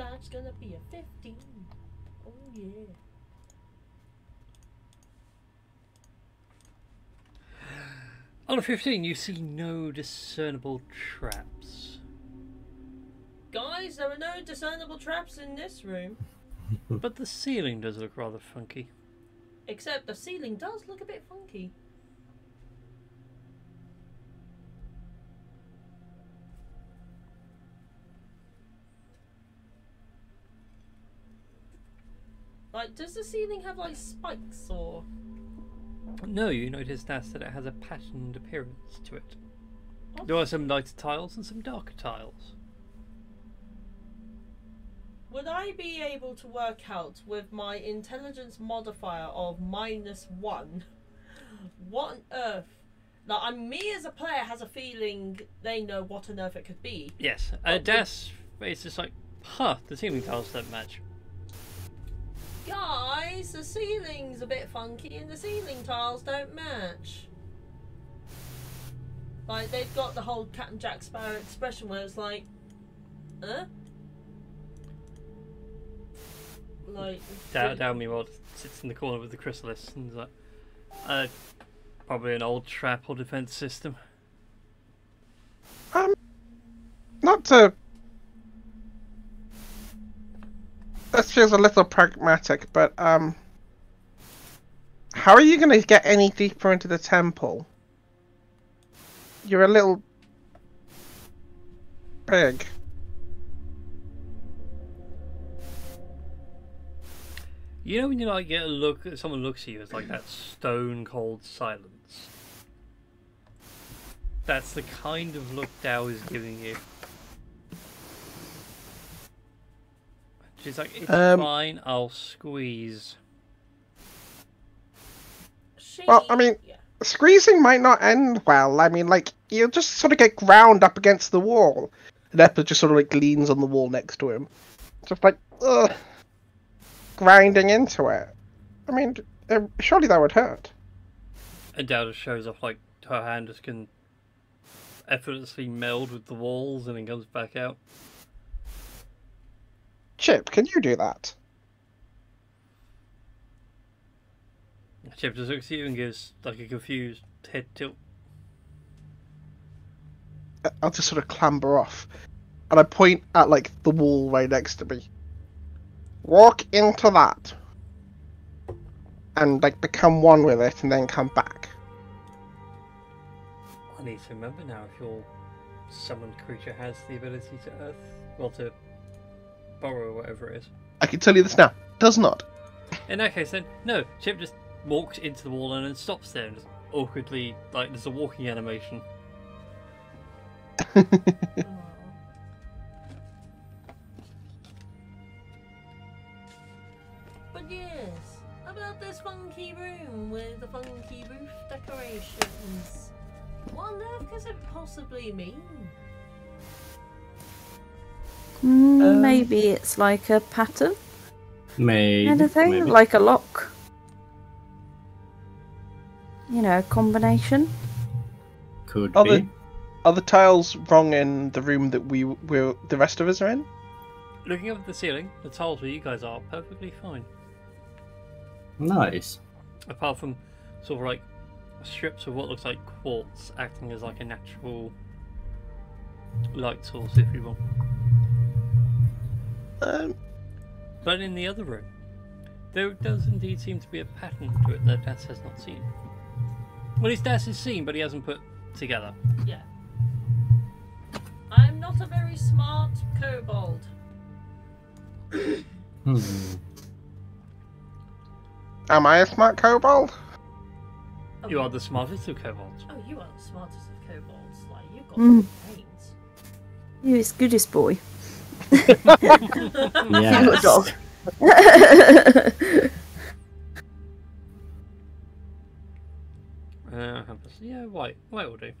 That's gonna be a 15. Oh yeah. On a 15, you see no discernible traps. Guys, there are no discernible traps in this room. (laughs) But the ceiling does look rather funky. Except the ceiling does look a bit funky. Like, does the ceiling have like spikes or? No, you notice, Das, that it has a patterned appearance to it. There are some lighter tiles and some darker tiles. Would I be able to work out with my intelligence modifier of minus one what on earth? Like, I'm me as a player has a feeling they know what on earth it could be. Yes, uh, with- Das is just like, huh, the ceiling tiles don't match. Guys, the ceiling's a bit funky and the ceiling tiles don't match. Like, they've got the whole Captain Jack Sparrow expression where it's like, huh? Like, Down, down Meanwhile sits in the corner with the chrysalis and is like, uh, probably an old trap or defense system. Um, not to. This feels a little pragmatic, but um, how are you going to get any deeper into the temple? You're a little big. You know when you like get a look, someone looks at you, it's like that stone cold silence. That's the kind of look Dao is giving you. She's like, it's Um, fine, I'll squeeze. she, Well, I mean- yeah. Squeezing might not end well. I mean, like you'll just sort of get ground up against the wall. And Eppa just sort of like leans on the wall next to him, just like ugh, grinding into it. I mean, uh, surely that would hurt. And Dao just shows off like her hand just can effortlessly meld with the walls and then comes back out. Chip, can you do that? Chip just looks at you and gives like a confused head tilt. I'll just sort of clamber off, and I point at like the wall right next to me. Walk into that, and like become one with it, and then come back. I need to remember now if your summoned creature has the ability to earth, well, to borrow whatever it is. I can tell you this now. Does not. In that case, then no. Chip just walks into the wall and then stops there and just awkwardly, like there's a walking animation. (laughs) But yes, about this funky room with the funky roof decorations. What on earth could it possibly mean? Mm, Um, maybe it's like a pattern Maybe. kind of thing, maybe. like a lock. You know, a combination. Could Are be. the are the tiles wrong in the room that we will the rest of us are in? Looking up at the ceiling, the tiles where you guys are perfectly fine. Nice. Apart from sort of like strips of what looks like quartz acting as like a natural light source, if you will. Um, But in the other room, there does indeed seem to be a pattern to it that Das has not seen. Well, his Das has seen, but he hasn't put together. Yeah. I'm not a very smart kobold. Hmm. (coughs) am I a smart kobold? Oh, You are the smartest of kobolds. Oh, you are the smartest of kobolds. Like, you've got Mm. brains. You're his goodest boy. Yeah. Your dog. (laughs) Uh, yeah, white. White will do.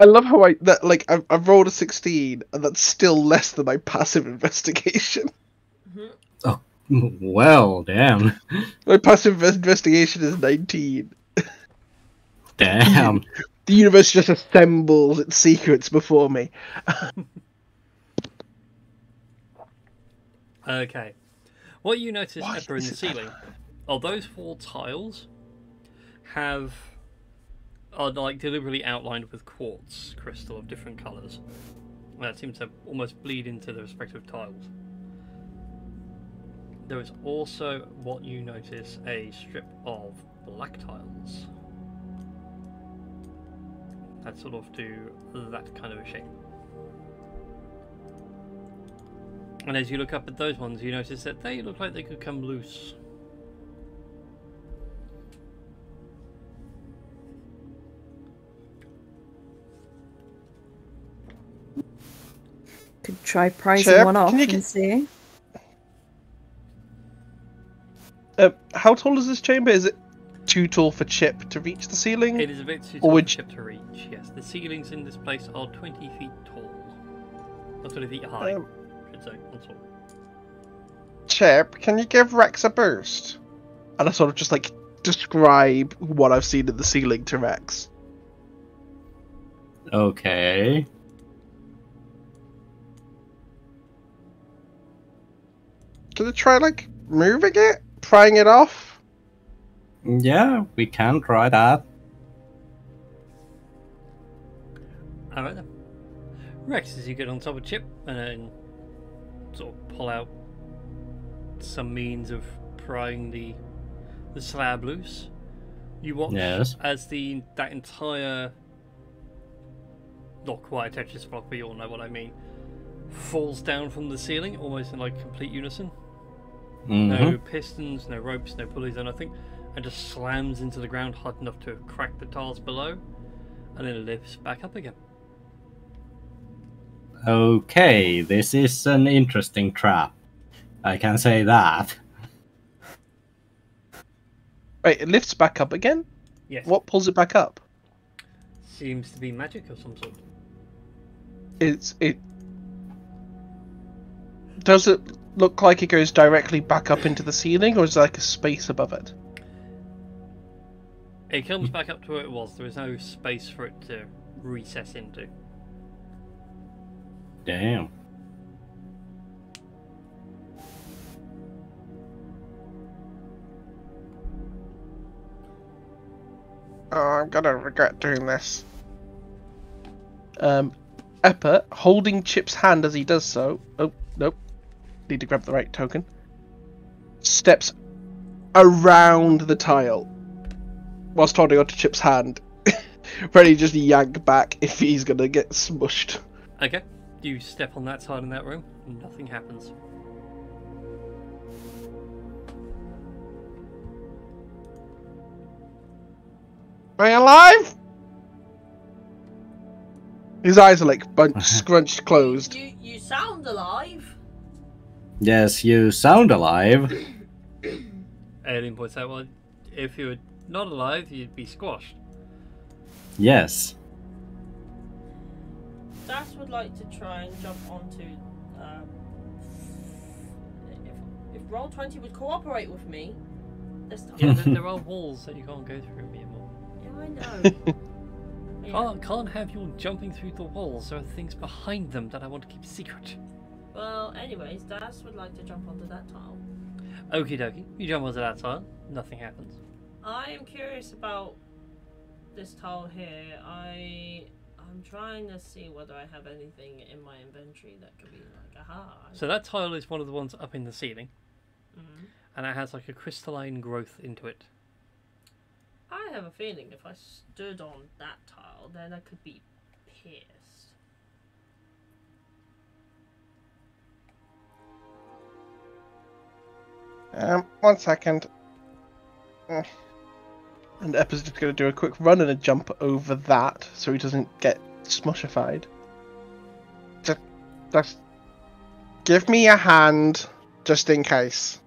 I love how I that like I've, I've rolled a sixteen, and that's still less than my passive investigation. (laughs) Oh Well, damn. My passive investigation is nineteen. Damn. (laughs) The universe just assembles its secrets before me. Okay. What you notice, Why Pepper, in the ceiling, are those four tiles have are like deliberately outlined with quartz crystal of different colours. That seems to almost bleed into the respective tiles. There is also what you notice a strip of black tiles. That sort of do that kind of a shape. And as you look up at those ones, you notice that they look like they could come loose. Could try prizing Chip, one off can you and get- see. Uh, how tall is this chamber? Is it too tall for Chip to reach the ceiling? It is a bit too Or tall for Chip to reach, yes. The ceilings in this place are 20 feet tall. Or 20 feet high, Um, I should say. That's all. Chip, can you give Rex a boost? And I sort of just like describe what I've seen in the ceiling to Rex. Okay. Can I try like moving it, prying it off? Yeah, we can try that. Alright then. Rex, as you get on top of Chip and then sort of pull out some means of prying the the slab loose, you watch Yes. as the that entire not quite a Tetris block, but you all know what I mean, falls down from the ceiling almost in like complete unison. Mhm. No pistons, no ropes, no pulleys, or nothing, and just slams into the ground hard enough to crack the tiles below, and then lifts back up again. Okay, this is an interesting trap. I can say that. Wait, it lifts back up again? Yes. What pulls it back up? Seems to be magic of some sort. It's it. Does it look like it goes directly back up into the ceiling, or is there like a space above it? It comes back up to where it was. There is no space for it to recess into. Damn. Oh, I'm gonna regret doing this. Um, Eppa, holding Chip's hand as he does so. Oh, nope. Need to grab the right token. Steps around the tile whilst holding onto Chip's hand, (laughs) ready to just yank back if he's gonna get smushed. Okay. You step on that side in that room, nothing happens. Are you alive? His eyes are like bunch (laughs) scrunched closed. You, you sound alive. Yes, you sound alive. (clears throat) Aileen points out, well, if you were not alive, you'd be squashed. Yes. Das would like to try and jump onto. Um, if, if Roll20 would cooperate with me this (laughs) time. Yeah, there, there are walls that you can't go through anymore. Yeah, I know. (laughs) Yeah. Can't, can't have you jumping through the walls. There are things behind them that I want to keep secret. Well, anyways, Das would like to jump onto that tile. Okie dokie. You jump onto that tile. Nothing happens. I am curious about this tile here. I I'm trying to see whether I have anything in my inventory that could be like aha. So that tile is one of the ones up in the ceiling, Mhm. and it has like a crystalline growth into it. I have a feeling if I stood on that tile, then I could be pierced. Um, one second. Eh. And Eppa's just going to do a quick run and a jump over that so he doesn't get smushified. Just, just give me a hand, just in case.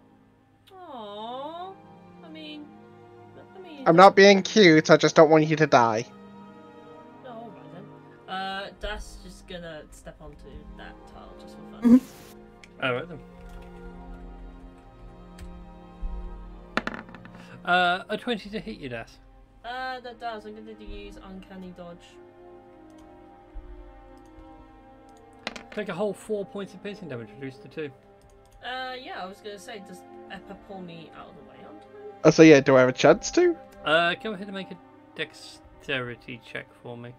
Aww. I mean, I mean. I'm not being cute, I just don't want you to die. Oh, alright then. Uh, Das just gonna step onto that tile just for fun. (laughs) All right then. Uh, a twenty to hit you, Das. uh, that does. I'm gonna use uncanny dodge. Take a whole four points of piercing damage, reduced to two. Uh, yeah, I was gonna say, does Eppa pull me out of the way on time? Oh, so yeah, do I have a chance to? Uh, go ahead and make a dexterity check for me.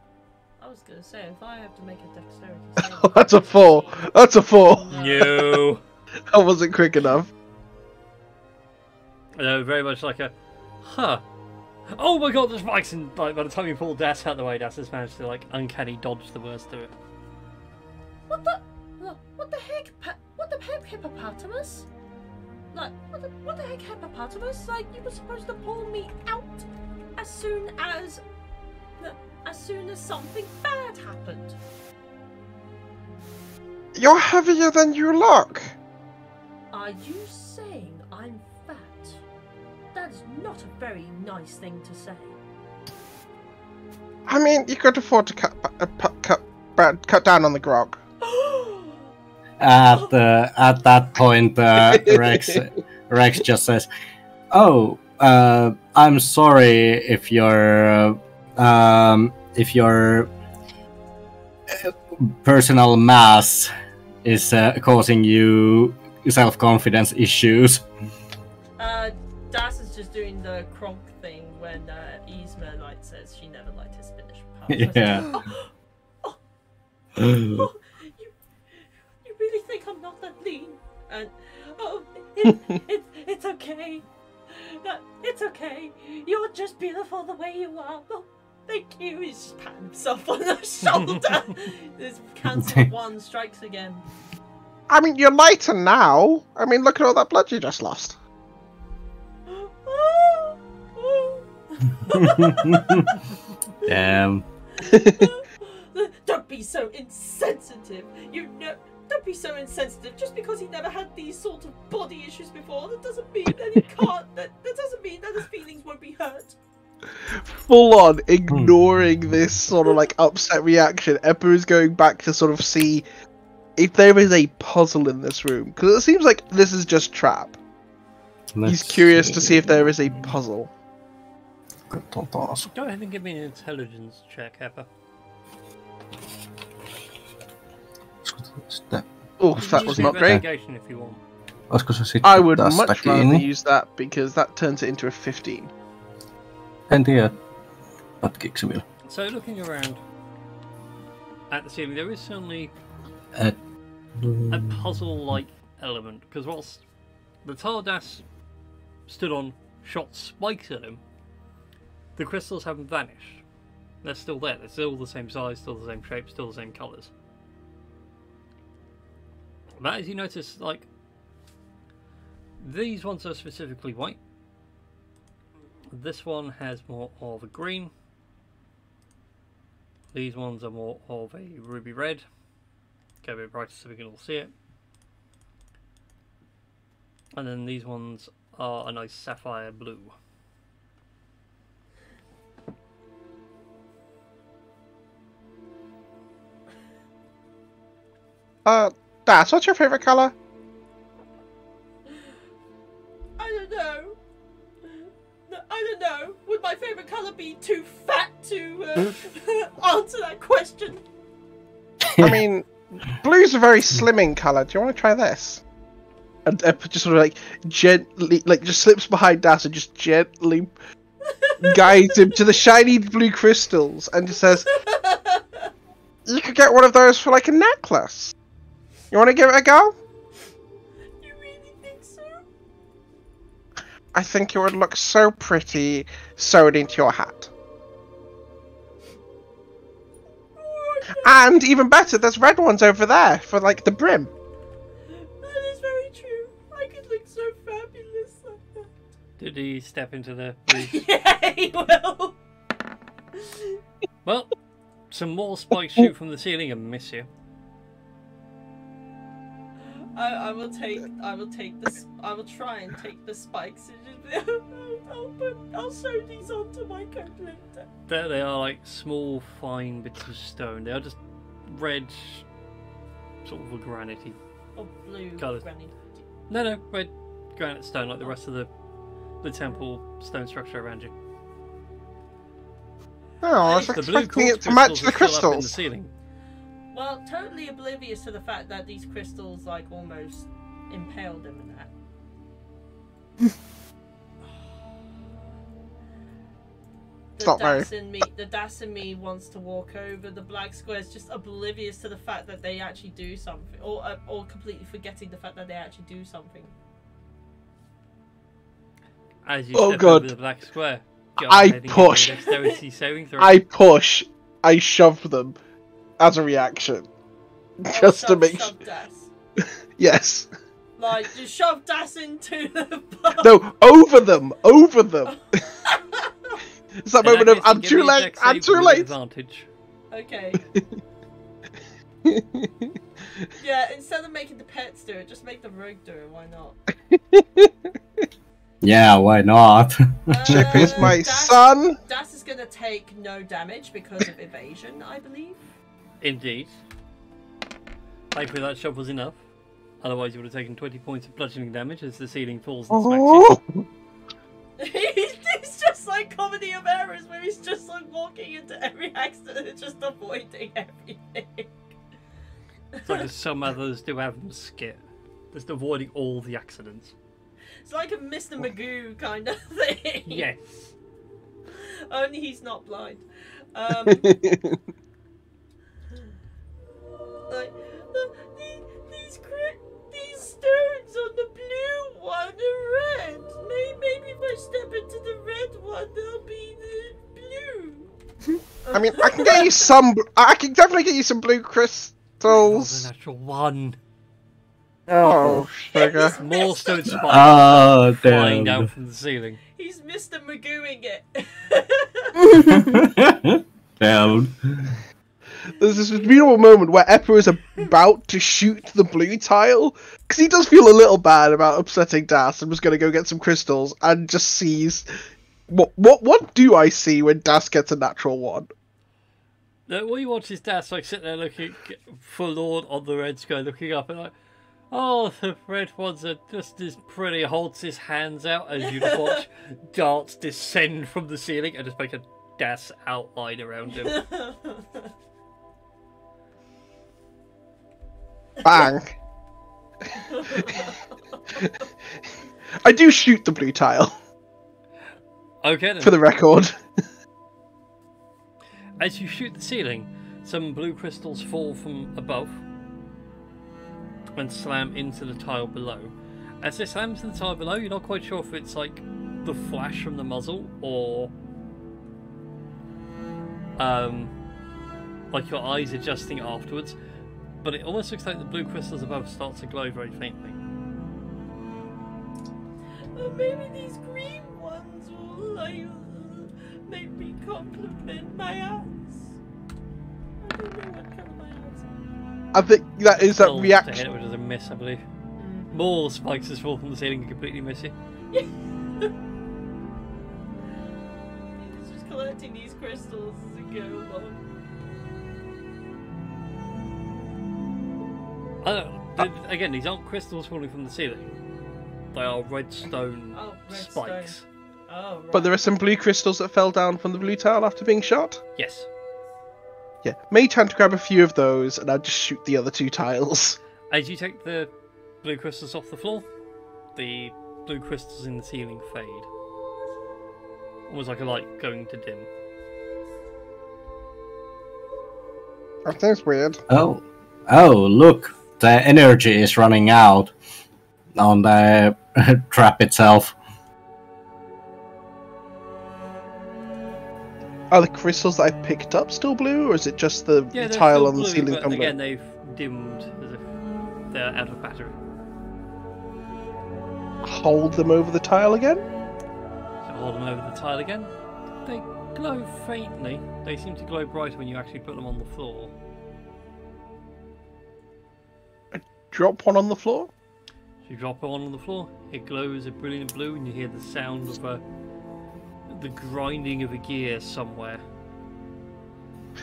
I was gonna say, if I have to make a dexterity (laughs) save, That's a four. That's a four. No. (laughs) I wasn't quick enough. No, very much like a, huh. Oh my god, there's spikes! And like, by the time you pull Das out of the way, Das has managed to like uncanny dodge the worst of it. What the? What the heck? What the heck, hippopotamus? Like, what the, what the heck, hippopotamus? Like, you were supposed to pull me out as soon as, as soon as something bad happened. You're heavier than you look. Are you saying I'm fat? That is not a very nice thing to say. I mean, you could afford to cut uh, pu- cut cut down on the grog. (gasps) At uh, at that point, uh, Rex (laughs) Rex just says, "Oh, uh, I'm sorry if your uh, um, if your uh, personal mass is uh, causing you self confidence issues." Doing the Kronk thing when uh, Yzma like says she never liked his Finnish part. Yeah. Oh, you, you really think I'm not that lean? And oh, it, (laughs) it, it's okay. No, it's okay. You're just beautiful the way you are. Oh, thank you. He's just patting himself on the (laughs) shoulder. this cancer one strikes again. I mean, you're lighter now. I mean, look at all that blood you just lost. Damn. (laughs) Don't be so insensitive. You know, don't be so insensitive. Just because he never had these sort of body issues before, that doesn't mean that he can't. That, that doesn't mean that his feelings won't be hurt. Full on ignoring hmm. this sort of like upset reaction. Eppa is going back to sort of see if there is a puzzle in this room because it seems like this is just trap. He's Let's curious to see if there is a puzzle. Taas. Go ahead and give me an intelligence check. Sitten, Oh, that was not great. if you want. olisiko se sitten I would much rather use that because that turns it into a 15. And En tiedä. Pätkikö se vielä? So looking around at the ceiling, there is certainly Et... a puzzle-like element because whilst the Tardas stood on shot spikes at him, the crystals haven't vanished. They're still there. They're still the same size, still the same shape, still the same colours. But as you notice, like these ones are specifically white. This one has more of a green. These ones are more of a ruby red. Go a bit brighter so we can all see it. And then these ones are a nice sapphire blue. Uh, Das, what's your favorite color? I don't know. I don't know. Would my favorite color be too fat to uh, (laughs) answer that question? I mean, blue's a very slimming color. Do you want to try this? And Ep just sort of like gently, like just slips behind Das and just gently guides him to the shiny blue crystals and just says, "You could get one of those for like a necklace. You want to give it a go? You really think so? I think it would look so pretty sewn into your hat." Oh, and even better, there's red ones over there for like the brim. That is very true. I could look so fabulous like that. Did he step into the (laughs) blue? yeah, he will. well, some more spikes shoot from the ceiling and miss you. I, I will take I will take this I will try and take the spikes and (laughs) just I'll, put, I'll sew these onto my coat later. There they are, like small, fine bits of stone. They are just red, sort of a granity. Or blue Colours. granny. No, no, red granite stone, like the rest of the the temple stone structure around you. Oh, I was The The blue expecting it to match the crystals Well, totally oblivious to the fact that these crystals like almost impaled him and that. (sighs) The not very- Das in me, the Das in me wants to walk over the black squares, just oblivious to the fact that they actually do something, or uh, or completely forgetting the fact that they actually do something. As you Oh, step God. over the black square. go I ahead and give me a push. Dexterity saving (laughs) throw. I push, I shove them as a reaction, Oh, just to make sure. Das. (laughs) Yes. Like just shove Das into the bar. No, over them, over them. (laughs) it's that In moment that of I'm too late. dex I'm too late. Advantage. Okay. (laughs) Yeah, instead of making the pets do it, just make the rogue do it. Why not? Yeah, why not? Chip is Uh, my Das- son. Das is gonna take no damage because of evasion, I believe. Indeed. Hopefully that shove was enough. Otherwise, you would have taken 20 points of bludgeoning damage as the ceiling falls and smacks you. Oh, (laughs) he's just like comedy of errors, where he's just like walking into every accident and just avoiding everything. It's like some others do have them skit. Just avoiding all the accidents. It's like a Mr. Magoo kind of thing. Yes. (laughs) Only he's not blind. Um, (laughs) like uh, these these, these stones on the blue one are red. Maybe, maybe if I step into the red one, they'll be the blue. (laughs) I mean, I can get you some. I can definitely get you some blue Oh, crystals. the natural one. Oh, sugar. More stone spikes Oh, flying down. Oh, from the ceiling. He's Mr. Magooing it. (laughs) (laughs) damn. There's this beautiful moment where Eppa is about to shoot the blue tile because he does feel a little bad about upsetting Das and was going to go get some crystals and just sees what what what do I see when Das gets a natural one? No, what you watch is Das like sitting there looking forlorn on the red sky, looking up and like, oh, the red ones are just as pretty. Holds his hands out as you (laughs) watch darts descend from the ceiling and just make a das outline around him. (laughs) Bang! (laughs) I do shoot the blue tile Okay, then. for the record. (laughs) As you shoot the ceiling, some blue crystals fall from above and slam into the tile below. As they slam into the tile below, you're not quite sure if it's like the flash from the muzzle or um like your eyes adjusting afterwards. But it almost looks like the blue crystals above start to glow very faintly. Or maybe these green ones will like make me compliment my ass. I don't know what colour my ass I think that is that Still to hit reaction. it, which is a miss, I believe. is. More spikes has fall from the ceiling and completely miss you. He's (laughs) just collecting these crystals as it go along. Oh, I don't, again, these aren't crystals falling from the ceiling. They are redstone Oh, red spikes. stone. Oh, right. But there are some blue crystals that fell down from the blue tile after being shot. Yes. Yeah, Mage Hand to grab a few of those, and I'll just shoot the other two tiles. As you take the blue crystals off the floor, the blue crystals in the ceiling fade. Almost like a light going to dim. That seems weird. Oh, oh, look, the energy is running out on the (laughs) trap itself. Are the crystals that I picked up still blue, or is it just the, Yeah, tile on the blue, ceiling but gone blue? again they've dimmed as if they're out of battery. Hold them over the tile again? So hold them over the tile again. They glow faintly. They seem to glow brighter when you actually put them on the floor. Drop one on the floor? You drop one on the floor, it glows a brilliant blue, and you hear the sound of a, the grinding of a gear somewhere.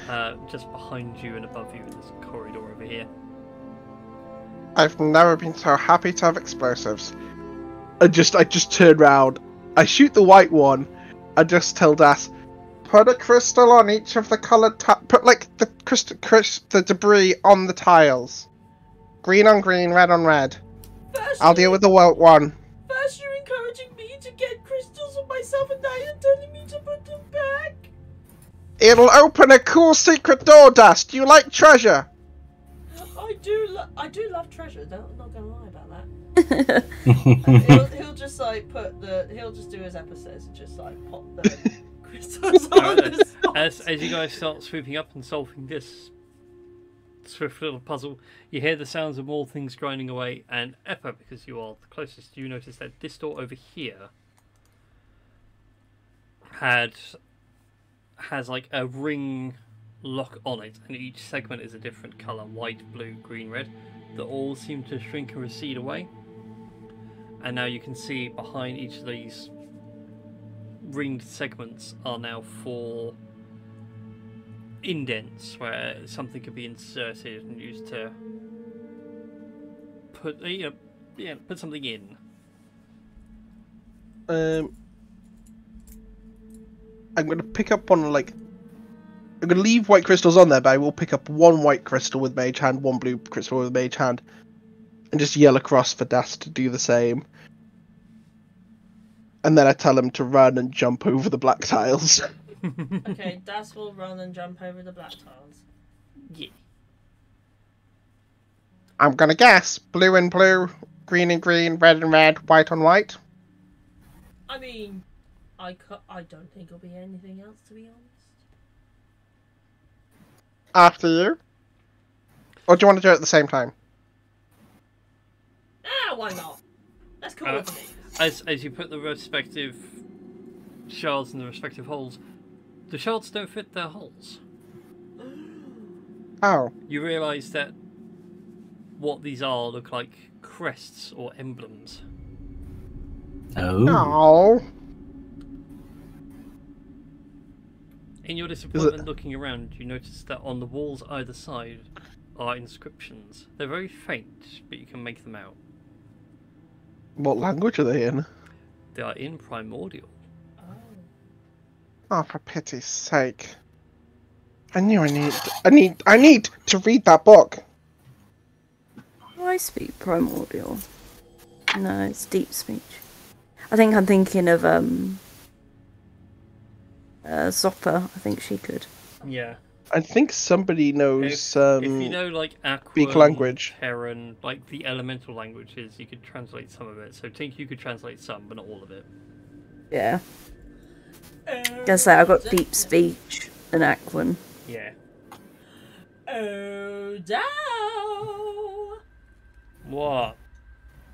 Uh, just behind you and above you in this corridor over here. I've never been so happy to have explosives. I just I just turn round. I shoot the white one. I just tell Das, put a crystal on each of the coloured ti- put like the crystal crys- the debris on the tiles. Green on green, red on red. First, I'll deal with the white one. First, you're encouraging me to get crystals of myself, and now you're telling me to put them back. It'll open a cool secret door, Das. Do you like treasure? I do, lo- I do love treasure. Don't, I'm not gonna lie about that. (laughs) he'll, he'll just like put the, he'll just do his episodes and just like pop the (laughs) crystals on uh, Alright, the. As, as you guys start swooping up and solving this swift little puzzle, you hear the sounds of more things grinding away, and Eppa, because you are the closest, you notice that this door over here had has like a ring lock on it, and each segment is a different color white, blue, green, red that all seem to shrink and recede away. And now you can see behind each of these ringed segments are now four indents where something could be inserted and used to put uh, you know, yeah put something in. Um, I'm gonna pick up one like. I'm gonna leave white crystals on there, but I will pick up one white crystal with Mage Hand, one blue crystal with Mage Hand, and just yell across for Das to do the same. And then I tell him to run and jump over the black tiles. (laughs) (laughs) Okay, Das will run and jump over the black tiles. Yeah. I'm gonna guess blue and blue, green and green, red and red, white on white. I mean, I, cu- I don't think it'll be anything else, to be honest. After you. Or do you want to do it at the same time? Ah, why not? That's cool Uh, with me. As as you put the respective shards in the respective holes, the shards don't fit their holes. Oh, You realise that what these are look like crests or emblems. Oh. no. In your disappointment looking around, you notice that on the walls either side are inscriptions. They're very faint, but you can make them out. What language are they in? They are in primordial. Oh. For pity's sake! I knew I need, I need, I need to read that book. Do I speak primordial? No, it's deep speech. I think I'm thinking of um uh Zoppa. I think she could. Yeah. I think somebody knows. If, um, if you know like Aquan, speak language. heron, like the elemental languages, you could translate some of it. So Tink, you could translate some, but not all of it. Yeah. Gonna say I've got deep speech and Aquan. Yeah. Oh, Dow! What?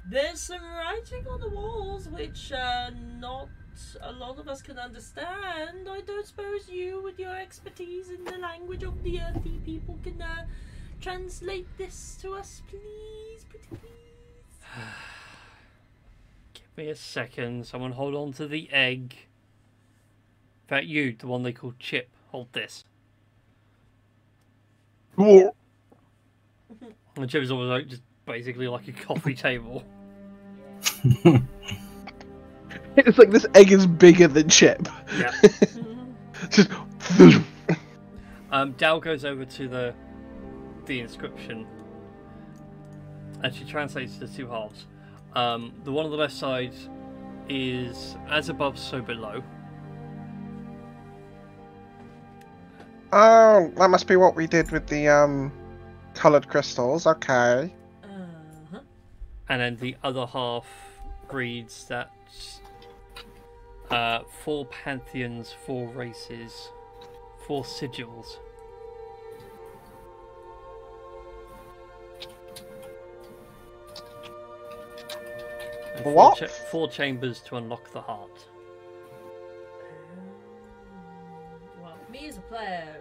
There's some writing on the walls which uh, not a lot of us can understand. I don't suppose you, with your expertise in the language of the earthy people, can uh, translate this to us, please? Pretty please. (sighs) Give me a second. Someone hold on to the egg. Fact, you, the one they call Chip, hold this. (laughs) And Chip is always like just basically like a coffee (laughs) table. (laughs) It's like this egg is bigger than Chip. Yeah. Just, Um, Dal goes over to the the inscription, and she translates the two halves. Um, the one on the left side is as above, so below. Oh, that must be what we did with the um colored crystals. Okay. Uh-huh. and then the other half reads that uh, four pantheons, four races, four sigils. And four What? cha- four chambers to unlock the heart. Me as a player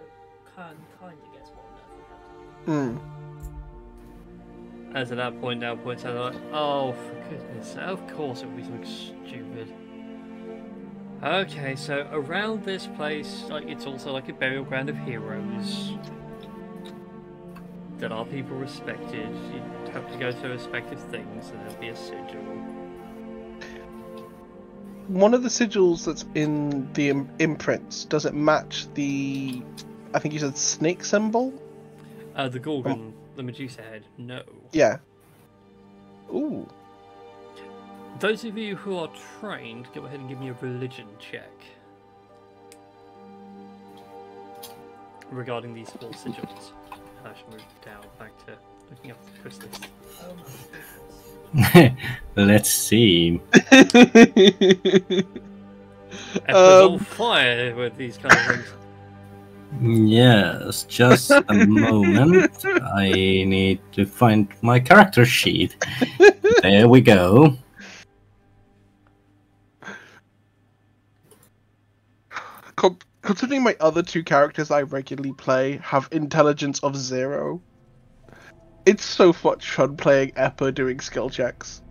can kind of guess what on earth we have to do. Hmm. As at that point now points out like, oh for goodness sake, of course it would be something stupid. Okay, so around this place, like it's also like a burial ground of heroes. That our people respected. You'd have to go to respective things and there'd be a sigil. One of the sigils that's in the Im- imprints does it match the? I think you said snake symbol. Uh the Gorgon, the Medusa head, no. Yeah. Ooh. Those of you who are trained, go ahead and give me a religion check. Regarding these four sigils. I should move down back to looking up the quest list. Oh goodness. (laughs) Let's see. Everyone's all Um. fire with these kind of things. Yes, just a (laughs) moment. I need to find my character sheet. There we go. Con- considering my other two characters I regularly play have intelligence of zero, it's so much fun playing Eppa doing skill checks.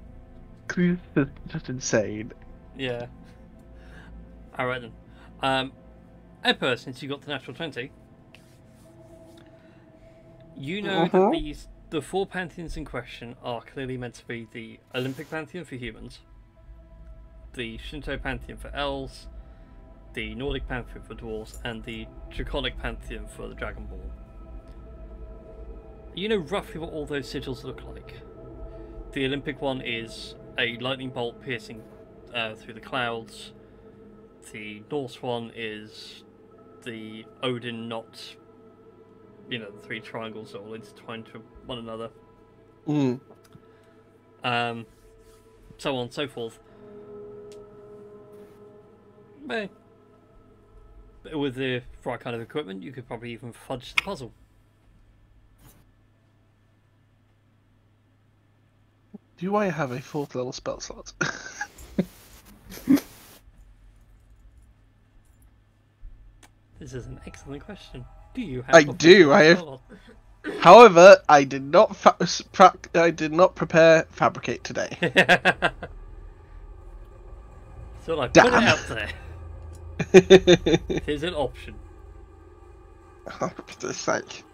'Cause It's just insane. Yeah. Alright then. Um, Eppa, since you got the natural 20, you know Uh-huh. that these the four pantheons in question are clearly meant to be the Olympic pantheon for humans, the Shinto pantheon for elves, the Nordic pantheon for dwarves, and the Draconic pantheon for the dragonborn. You know roughly what all those sigils look like. The Olympic one is a lightning bolt piercing uh, through the clouds. The Norse one is the Odin knot, you know, the three triangles all intertwined to one another. Mm. Um, so on and so forth. But with the right kind of equipment, you could probably even fudge the puzzle. Do I have a fourth level spell slot? (laughs) This is an excellent question. Do you have? I a do, I have-? (laughs) However, I did not I did not prepare fabricate today. so I put Damn. it out there. (laughs) Here's an option. Oh, for goodness sake.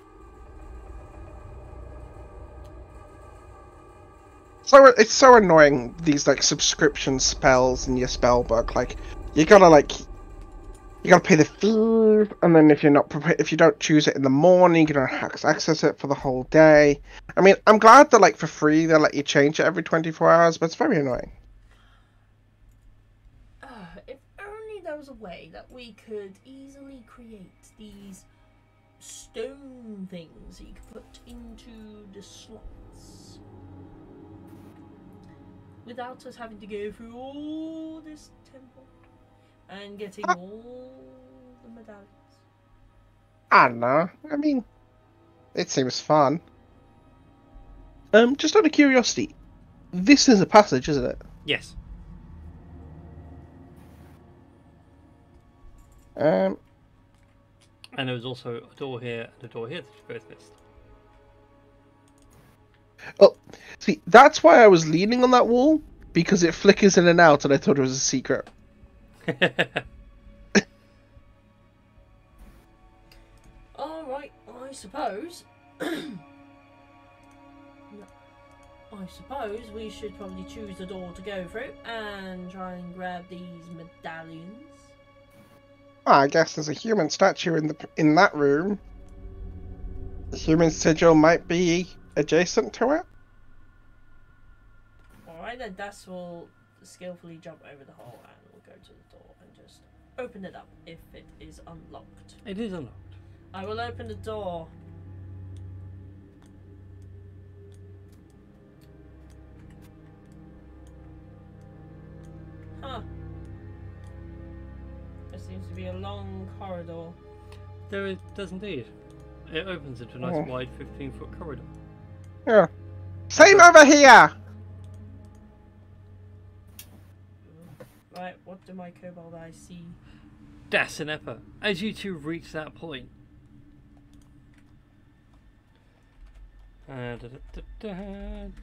So it's so annoying these like subscription spells in your spell book. Like you gotta like you gotta pay the fee, and then if you're not prepared, if you don't choose it in the morning, you don't access it for the whole day. I mean, I'm glad that like for free they let you change it every 24 hours, but it's very annoying. Ah, if only there was a way that we could easily create these stone things that you could put into the slots without us having to go through all this temple and getting all the medallions. I don't know. I mean, it seems fun. Um, just out of curiosity, this is a passage, isn't it? Yes. Um, And there was also a door here and a door here that you both missed. See, that's why I was leaning on that wall because it flickers in and out, and I thought it was a secret. (laughs) Alright, I suppose. (clears throat) I suppose we should probably choose the door to go through and try and grab these medallions. Ah, I guess there's a human statue in the in that room. The human sigil might be adjacent to it. Alright, then Das will skillfully jump over the hole and will go to the door and just open it up if it is unlocked. It is unlocked. I will open the door. Huh. There seems to be a long corridor. There it does indeed. It opens into a nice Oh. wide 15 foot corridor. Yeah. Same over here. Right, what do my kobold eyes see? Das and Eppa, as you two reach that point. Uh, da, da,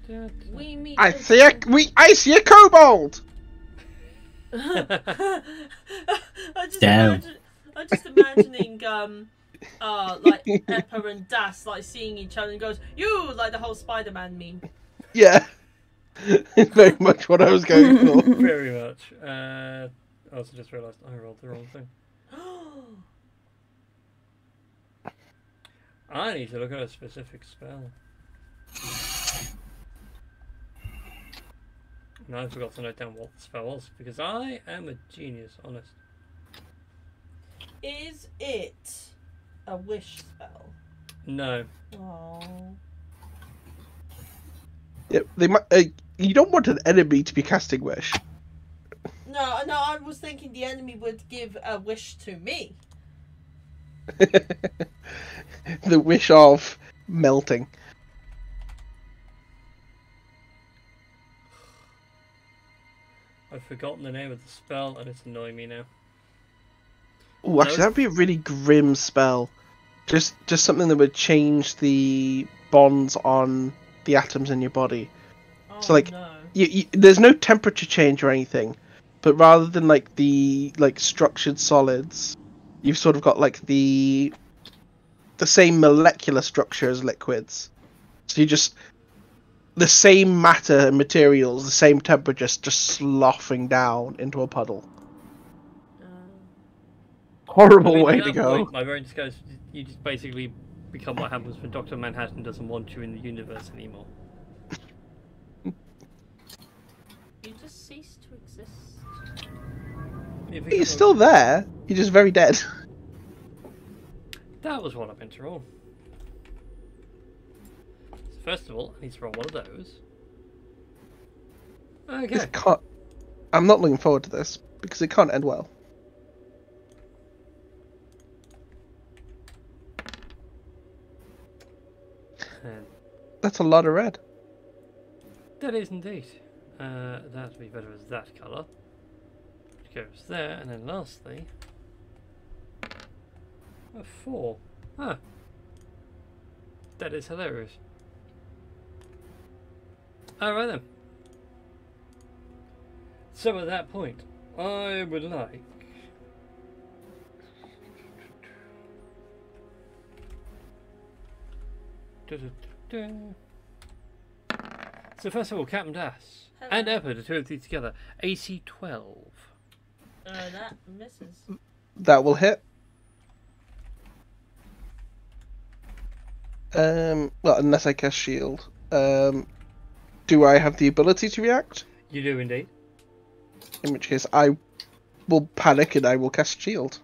da. We meet. I a- see a we. I see a kobold. (laughs) I just Damn. imagine, I'm just imagining um uh like Eppa and Das like seeing each other and goes, You like the whole Spider Man meme. Yeah. (laughs) Very much what I was going for. (laughs) (laughs) Very much. Uh, I also just realised I rolled the wrong thing. (gasps) I need to look at a specific spell. And I forgot to note down what the spell was because I am a genius, honest. Is it a wish spell? No. Oh. Yeah, they might. Uh, you don't want an enemy to be casting wish. No, no, I was thinking the enemy would give a wish to me. (laughs) the wish of melting. I've forgotten the name of the spell and it's annoying me now. Ooh, actually, that'd be a really grim spell. Just, just something that would change the bonds on the atoms in your body. Oh, So, like, no. You, you, there's no temperature change or anything, but rather than like the like structured solids, you've sort of got like the the same molecular structure as liquids. So you just the same matter and materials, the same temperature, just sloughing down into a puddle. I Horrible mean, way to go. point, my brain just goes, you just basically become what happens when Dr. Manhattan doesn't want you in the universe anymore. you just cease to exist. You become He's a- still there. He's just very dead. (laughs) That was what I meant to roll. So first of all, I need to roll one of those. Okay. This can't. I'm not looking forward to this because it can't end well. That's a lot of red. that is indeed. Uh, that would be better as that colour. Which goes there, and then lastly. A four. Huh. That is hilarious. Alright then. So at that point, I would like. So first of all, Captain Das and Hello. Eppa, the two of these together, AC 12. Uh, that misses. That will hit. Um, well, unless I cast shield. Um, do I have the ability to react? You do indeed. In which case, I will panic and I will cast shield.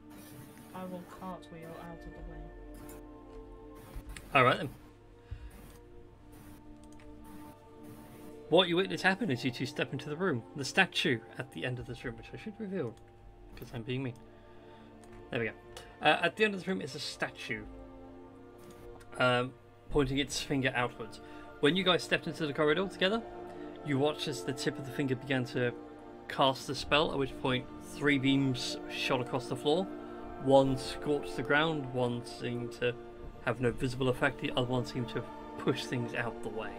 I will cartwheel out of the way. Alright then. What you witness happen is you two step into the room. The statue at the end of this room, which I should reveal, because I'm being mean. There we go. Uh, at the end of this room is a statue, um, pointing its finger outwards. When you guys stepped into the corridor together, you watched as the tip of the finger began to cast the spell, at which point three beams shot across the floor. One scorched the ground, one seemed to have no visible effect, the other one seemed to push things out the way.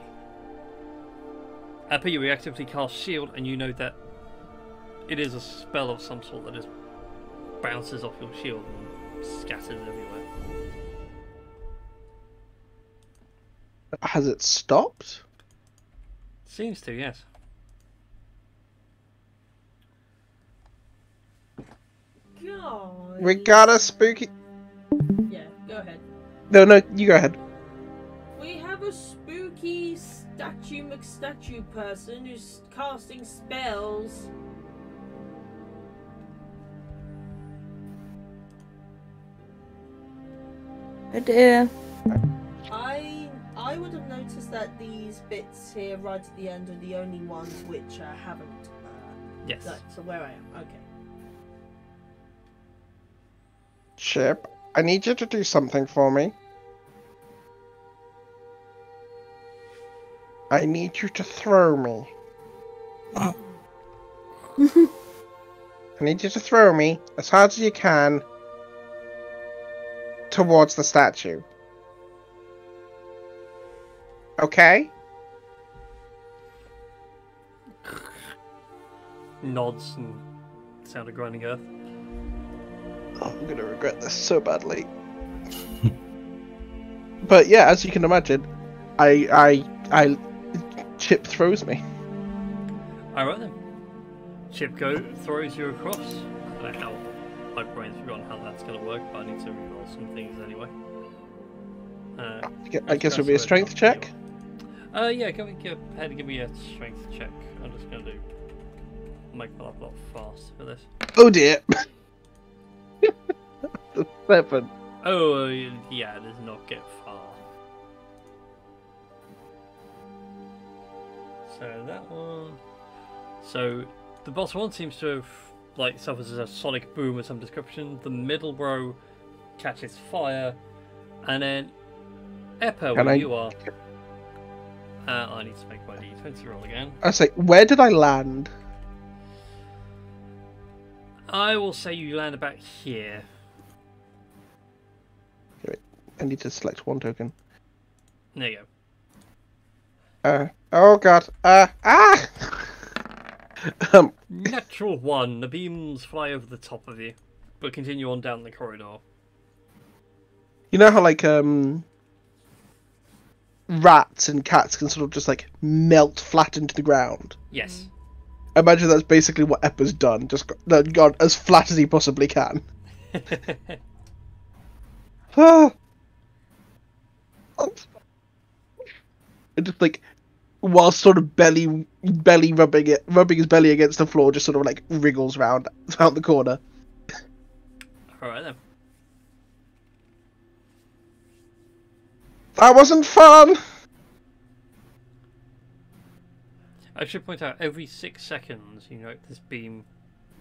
Eppa, you reactively cast shield, and you know that it is a spell of some sort that just bounces off your shield and scatters everywhere. Has it stopped? Seems to, yes. God. We got a spooky. Yeah, go ahead. No, no, you go ahead. Statue person who's casting spells. Oh dear. I I would have noticed that these bits here right at the end are the only ones which uh, haven't. Uh, Yes. so, so where I am, okay. Chip, I need you to do something for me. I need you to throw me. (laughs) I need you to throw me as hard as you can towards the statue. Okay? Nods and sound of grinding earth. Oh, I'm gonna regret this so badly. (laughs) but yeah, as you can imagine, I, I, I, Chip throws me. Alright then. Chip go throws you across. I don't know how. My brain's forgotten how that's gonna work, but I need to reroll some things anyway. Uh, I guess it'll be a strength check. uh yeah, go, go ahead and give me a strength check. I'm just gonna do make my life a lot faster for this. Oh dear. (laughs) Seven. Oh yeah, it does not get So that one. So the bottom one seems to have like suffers a sonic boom of some description. The middle row catches fire, and then Eppa, where I- you are. Uh, I need to make my d20 roll again. I say, where did I land? I will say you land about here. I need to select one token. There you go. Uh, oh god. Uh, ah! (laughs) um, Natural one. The beams fly over the top of you, but continue on down the corridor. you know how like um, rats and cats can sort of just like melt flat into the ground. Yes. I imagine that's basically what Eppa's done. Just got, gone as flat as he possibly can. (laughs) Ah. And just like, while sort of belly belly rubbing it, rubbing his belly against the floor, just sort of like wriggles round (laughs) out the corner. Alright then. That wasn't fun. I should point out every six seconds, you know, this beam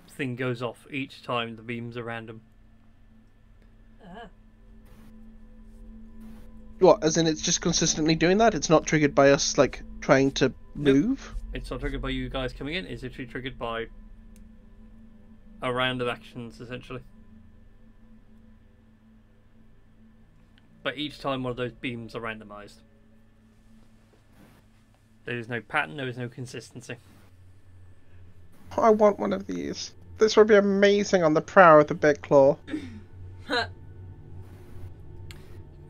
thing goes off each time the beams are random. Ah. What? As in, it's just consistently doing that. It's not triggered by us like trying to Nope. move. It's not triggered by you guys coming in, it's actually triggered by a round of actions essentially. But each time one of those beams are randomized. There is no pattern, there is no consistency. I want one of these. This would be amazing on the prow of the big claw. (laughs)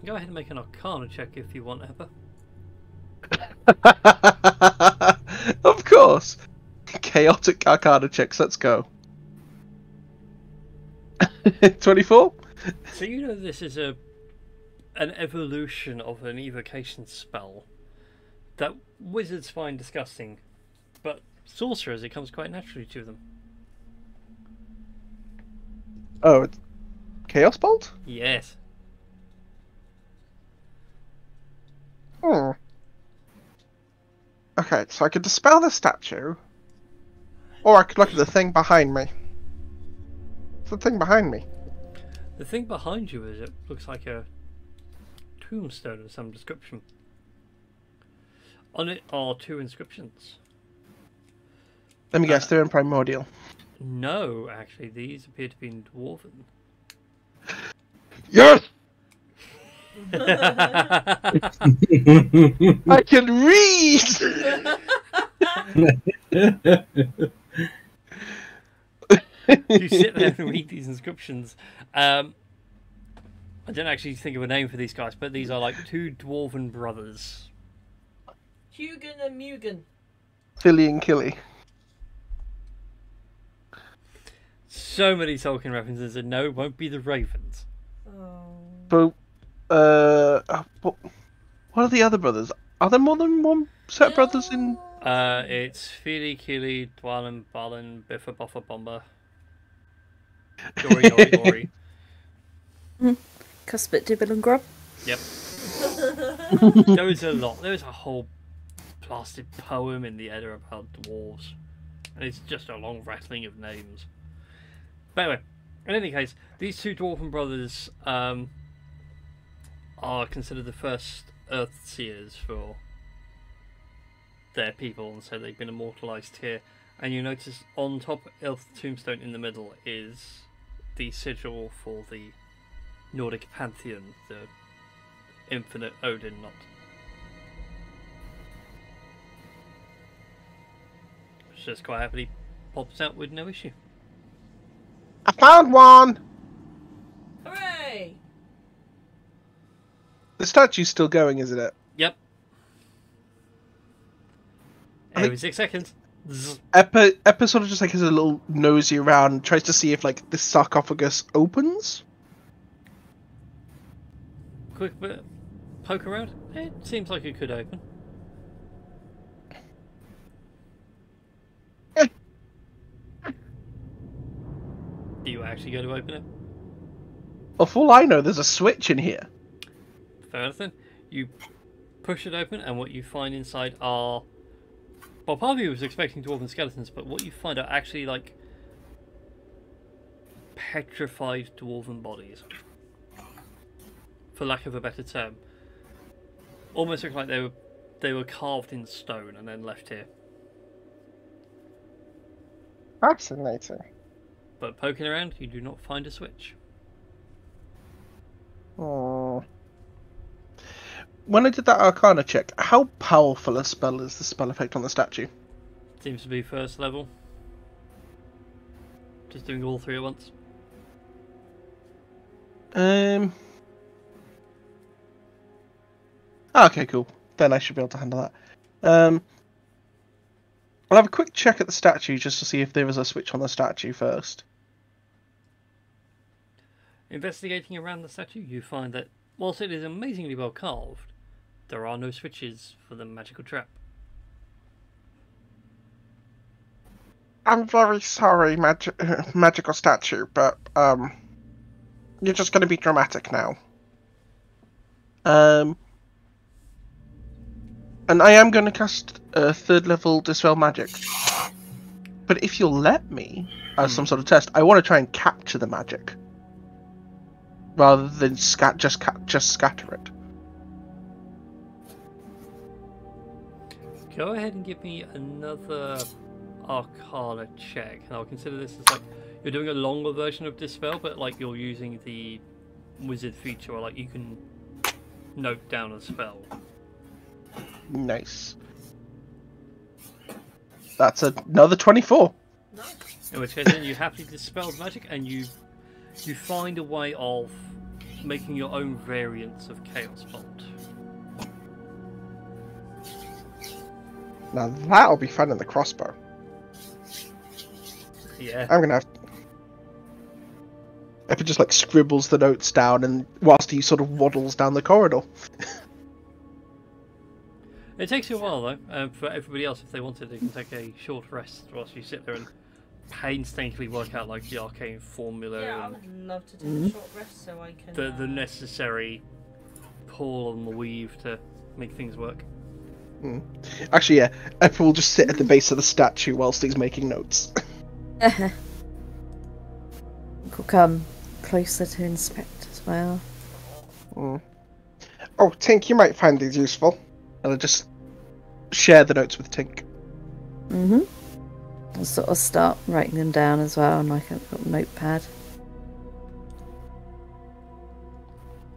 Go ahead and make an arcana check if you want, Heather. (laughs) of course. Chaotic Arcana checks. Let's go. (laughs) Twenty-four. So you know this is a an evolution of an evocation spell that wizards find disgusting, but sorcerers it comes quite naturally to them. Oh, it's Chaos Bolt. Yes. Hmm. Okay, so I could dispel the statue, or I could look at the thing behind me. It's the thing behind me. The thing behind you is it looks like a tombstone of some description. On it are two inscriptions. Let me guess, they're in primordial. No, actually, these appear to be in dwarven. Yes, I can read. you sit there and read these inscriptions. Um, I don't actually think of a name for these guys, but these are like two dwarven brothers. Hugin and Munin. Fili and Kili. So many Tolkien references, and no, it won't be the Ravens. Oh. But, uh, uh, what, what are the other brothers? Are there more than one set of brothers in? Uh, it's Fili, Kili, Dwalin, Balin, Bifur, Bofur, Bombur. Dory, Dory, Dory. (laughs) Cuspit, Dibble, and Grub. Yep. (laughs) there is a lot. There is a whole blasted poem in the Edda about dwarves. And it's just a long rattling of names. But anyway, in any case, these two dwarven brothers um, are considered the first Earth Seers for their people, and so they've been immortalized here. And you notice on top of the tombstone in the middle is the sigil for the Nordic pantheon, the infinite Odin knot. Which just quite happily pops out with no issue. I found one. Hooray! The statue's still going, isn't it? Yep. I Every six seconds. Zzz. Eppa, Eppa sort of just like has a little nosy around, tries to see if like this sarcophagus opens. Quick bit poke around. Eh, it seems like it could open. Eh. Do you actually go to open it? Well, for all I know, there's a switch in here. Enough. You push it open, and what you find inside are. Well, part of you was expecting dwarven skeletons, but what you find are actually like petrified dwarven bodies. For lack of a better term. Almost look like they were they were carved in stone and then left here. Fascinating. But poking around, you do not find a switch. Oh. When I did that Arcana check, how powerful a spell is the spell effect on the statue? Seems to be first level. Just doing all three at once. Um. Okay, cool. Then I should be able to handle that. Um. I'll have a quick check at the statue just to see if there is a switch on the statue first. Investigating around the statue, you find that whilst it is amazingly well carved, there are no switches for the magical trap. I'm very sorry, magi- (laughs) magical statue, but um, you're just going to be dramatic now. Um, and I am going to cast a third level dispel magic. But if you'll let me, as some sort of test, I want to try and capture the magic, rather than scat just ca- just scatter it. Go ahead and give me another Arcana check, and I'll consider this as like you're doing a longer version of Dispel, but like you're using the wizard feature, or like you can note down a spell. Nice. That's another twenty-four. Nice. In which case, then you happily dispel the magic, and you you find a way of making your own variants of Chaos Bolt. Now that'll be fun in the crossbow. Yeah. I'm gonna have. Epic just like scribbles the notes down, and whilst he sort of waddles down the corridor. It takes you a while though. Um, for everybody else, if they wanted, they can take a short rest whilst you sit there and painstakingly work out like the arcane formula Yeah, I would love to take a short rest so I can. the the uh, necessary pull on the weave to make things work. Actually, yeah, Epic will just sit at the base of the statue whilst he's making notes. (laughs) Could come closer to inspect as well. Mm. Oh, Tink, you might find these useful. And I'll just share the notes with Tink. Mm-hmm. I'll sort of start writing them down as well on like a little notepad.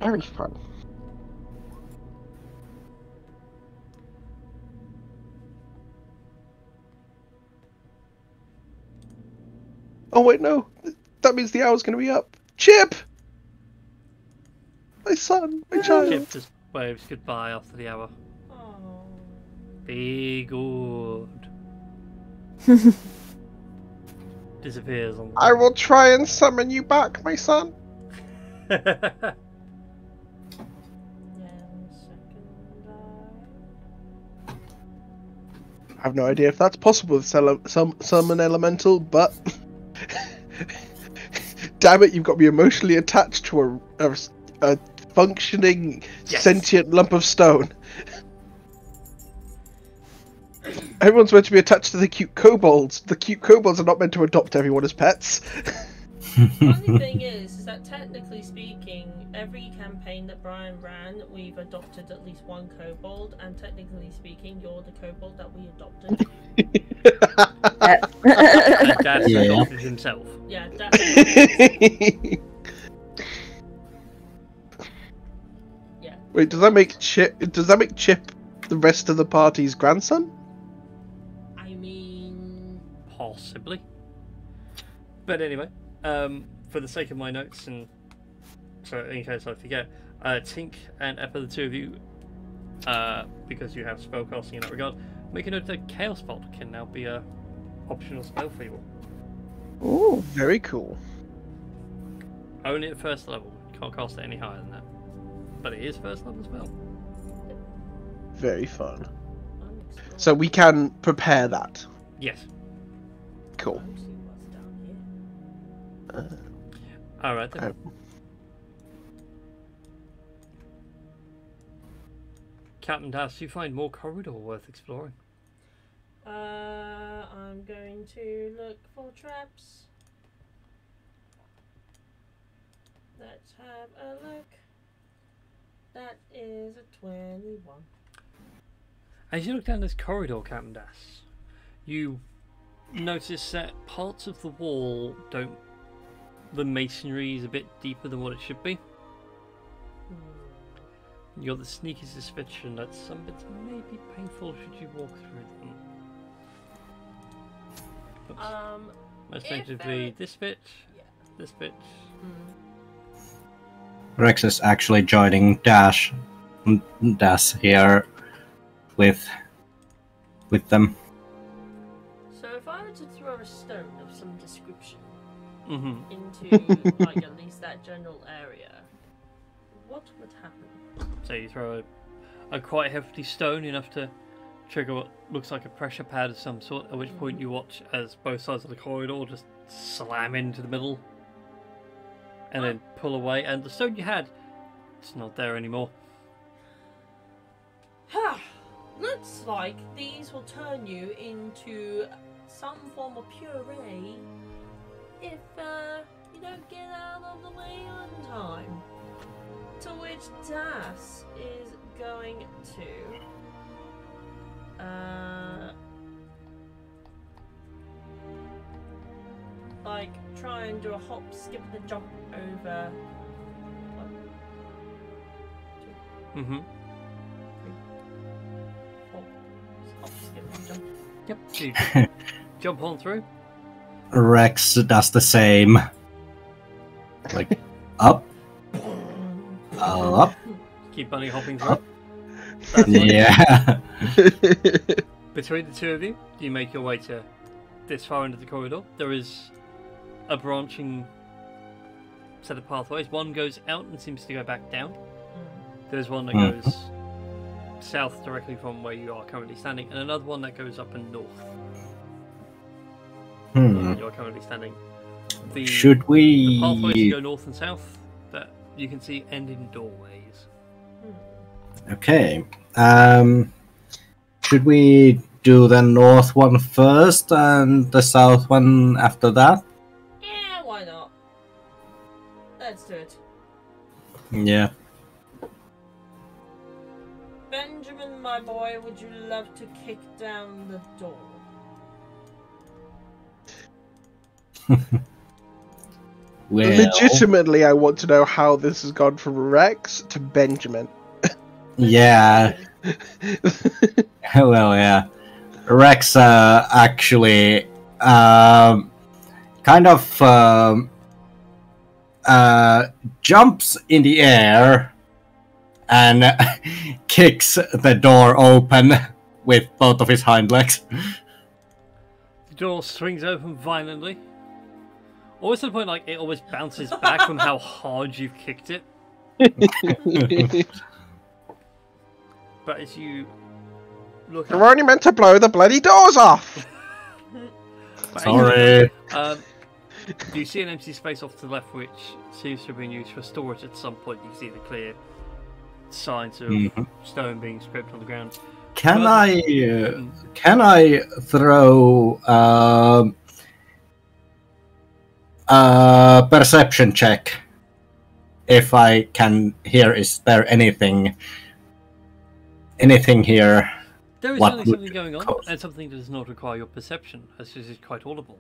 Very fun. Oh wait, no. That means the hour's gonna be up. Chip! My son, my child. Chip just waves goodbye after the hour. Oh. Be good. (laughs) Disappears on. I will try and summon you back, my son. Yeah, one second. I have no idea if that's possible with sele- some summon elemental, but (laughs) (laughs) damn it, you've got me emotionally attached to a, a, a functioning Yes. sentient lump of stone. Everyone's meant to be attached to the cute kobolds. The cute kobolds are not meant to adopt everyone as pets. (laughs) The (laughs) funny thing is, is that technically speaking, every campaign that Brian ran, we've adopted at least one kobold, and technically speaking, you're the kobold that we adopted. (laughs) And Das Yeah. adopted himself. Yeah, that's (laughs) yeah. Wait, does that make Chip? Does that make Chip the rest of the party's grandson? I mean, Possibly. But anyway, um, for the sake of my notes, and so in case I forget, uh, Tink and Eppa, the two of you, uh, because you have spellcasting in that regard, make a note that Chaos Bolt can now be a optional spell for you. Ooh. Very cool. Only at first level. You can't cast it any higher than that. But it is first level spell. Very fun. So we can prepare that. Yes. Cool. I'm seeing what's down here. Alright then. Oh. Captain Das, you find more corridor worth exploring. Uh, I'm going to look for traps. Let's have a look. That is a 21. As you look down this corridor, Captain Das, you notice that parts of the wall don't. The masonry is a bit deeper than what it should be. You got the sneaky suspicion that some bits may be painful should you walk through them. Oops. Um, Most if tentatively, there- this bit, Yeah. this bit. hmm. Rex is actually joining Das, Das here, with, with them. Hmm into like at least that general area, what would happen? So you throw a, a quite hefty stone enough to trigger what looks like a pressure pad of some sort, at which point you watch as both sides of the corridor just slam into the middle and then pull away, and the stone you had, it's not there anymore. Looks like these will turn you into some form of puree if uh, you don't get out of the way on time. To which Das is going to. Uh, like, try and do a hop, skip, and a jump over. One, hmm four. Hop, skip, and jump. Yep. So you (laughs) jump on through. Rex does the same. Like, (laughs) up, up, Keep bunny hopping through. Up. Yeah. (laughs) Between the two of you, you make your way to this far into the corridor. There is a branching set of pathways. One goes out and seems to go back down. There's one that Mhm. goes south directly from where you are currently standing, and another one that goes up and north. Hmm. where You're currently standing. The, Should the pathways that we? go north and south that you can see end in doorways. Okay. Um, should we do the north one first and the south one after that? Yeah, why not? Let's do it. Yeah. Benjamin, my boy, would you love to kick down the door? (laughs) Well, Legitimately, I want to know how this has gone from Rex to Benjamin. (laughs) yeah. (laughs) well, yeah. Rex uh, actually um, kind of um, uh, jumps in the air and kicks the door open with both of his hind legs. The door swings open violently. Always to the point like it always bounces back from how (laughs) hard you've kicked it. (laughs) But as you look You're only meant to blow the bloody doors off. (laughs) But anyway, Sorry. Um, you see an empty space off to the left, which seems to have been used for storage at some point. You can see the clear signs of Mhm. stone being scraped on the ground. Can Well, I uh, can I throw um a perception check if I can hear? Is there anything anything here? There is certainly something going on, cause- and something that does not require your perception, as this is quite audible.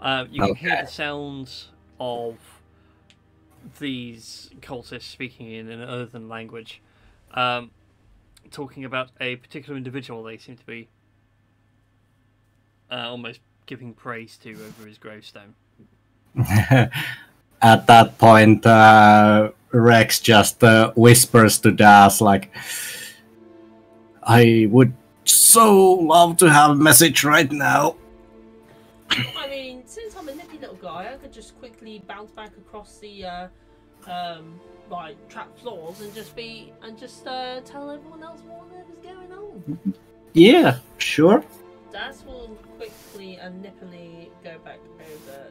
Uh, you can hear the sounds of these cultists speaking in an earthen language, um, talking about a particular individual they seem to be uh, almost giving praise to over his gravestone. (laughs) At that point, uh, Rex just uh, whispers to Das like, "I would so love to have a message right now." I mean, since I'm a nippy little guy, I could just quickly bounce back across the uh, um, like trap floors and just be and just uh, tell everyone else whatever's going on. Yeah, sure. Das will quickly and nippily go back over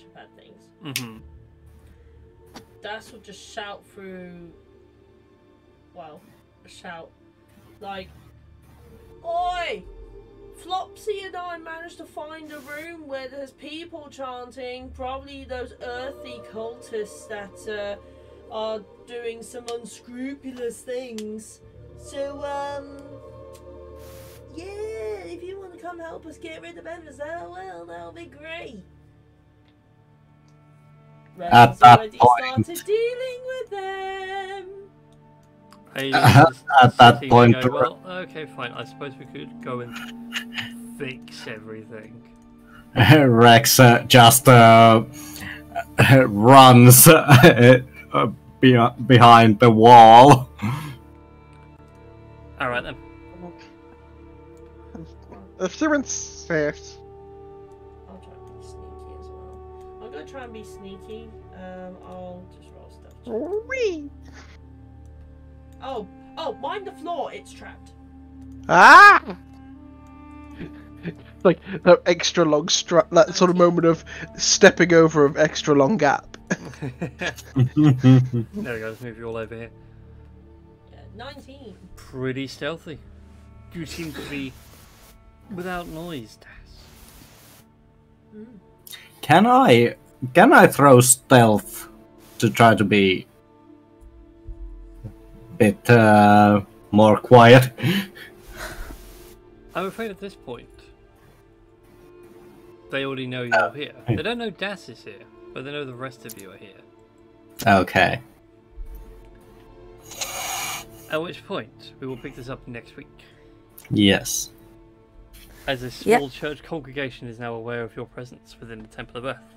pressure pad things. Mm-hmm. Das will just shout through. Well, shout like, "Oi! Flopsy and I managed to find a room where there's people chanting. Probably those earthy cultists that uh, are doing some unscrupulous things. So, um, yeah, if you want to come help us get rid of them as well, well, that'll be great." At that already point- started dealing with them. Hey, just (laughs) at that point, there going, well, okay, fine. I suppose we could go and fix everything. (laughs) Rex uh, just uh, (laughs) runs uh, behind the wall. All right then. If you're insist. I'll try and be sneaky. Um, I'll just roll stuff. check. Whee! Oh, oh, mind the floor. It's trapped. Ah! (laughs) like that extra long strap, that sort of moment of stepping over an extra long gap. (laughs) (laughs) there we go. Let's move you all over here. Yeah, 19. Pretty stealthy. You seem to be without noise, Das. Mm. can I can I throw stealth to try to be a bit uh, more quiet? I'm afraid at this point, they already know you're here. They don't know Das is here, but they know the rest of you are here. Okay. At which point, we will pick this up next week. Yes. As a Yep. small church congregation is now aware of your presence within the Temple of Earth.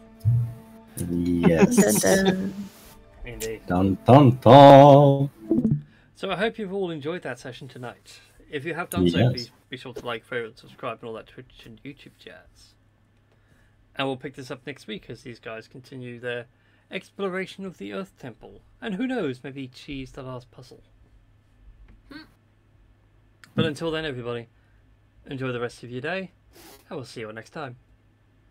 Yes. Dun, dun. Indeed. dun dun dun. So I hope you've all enjoyed that session tonight. If you have done so, Yes. please be sure to like, favorite, subscribe, and all that Twitch and YouTube jazz. And we'll pick this up next week as these guys continue their exploration of the Earth Temple. And who knows, maybe cheese the last puzzle. But until then, everybody, enjoy the rest of your day, and we'll see you all next time.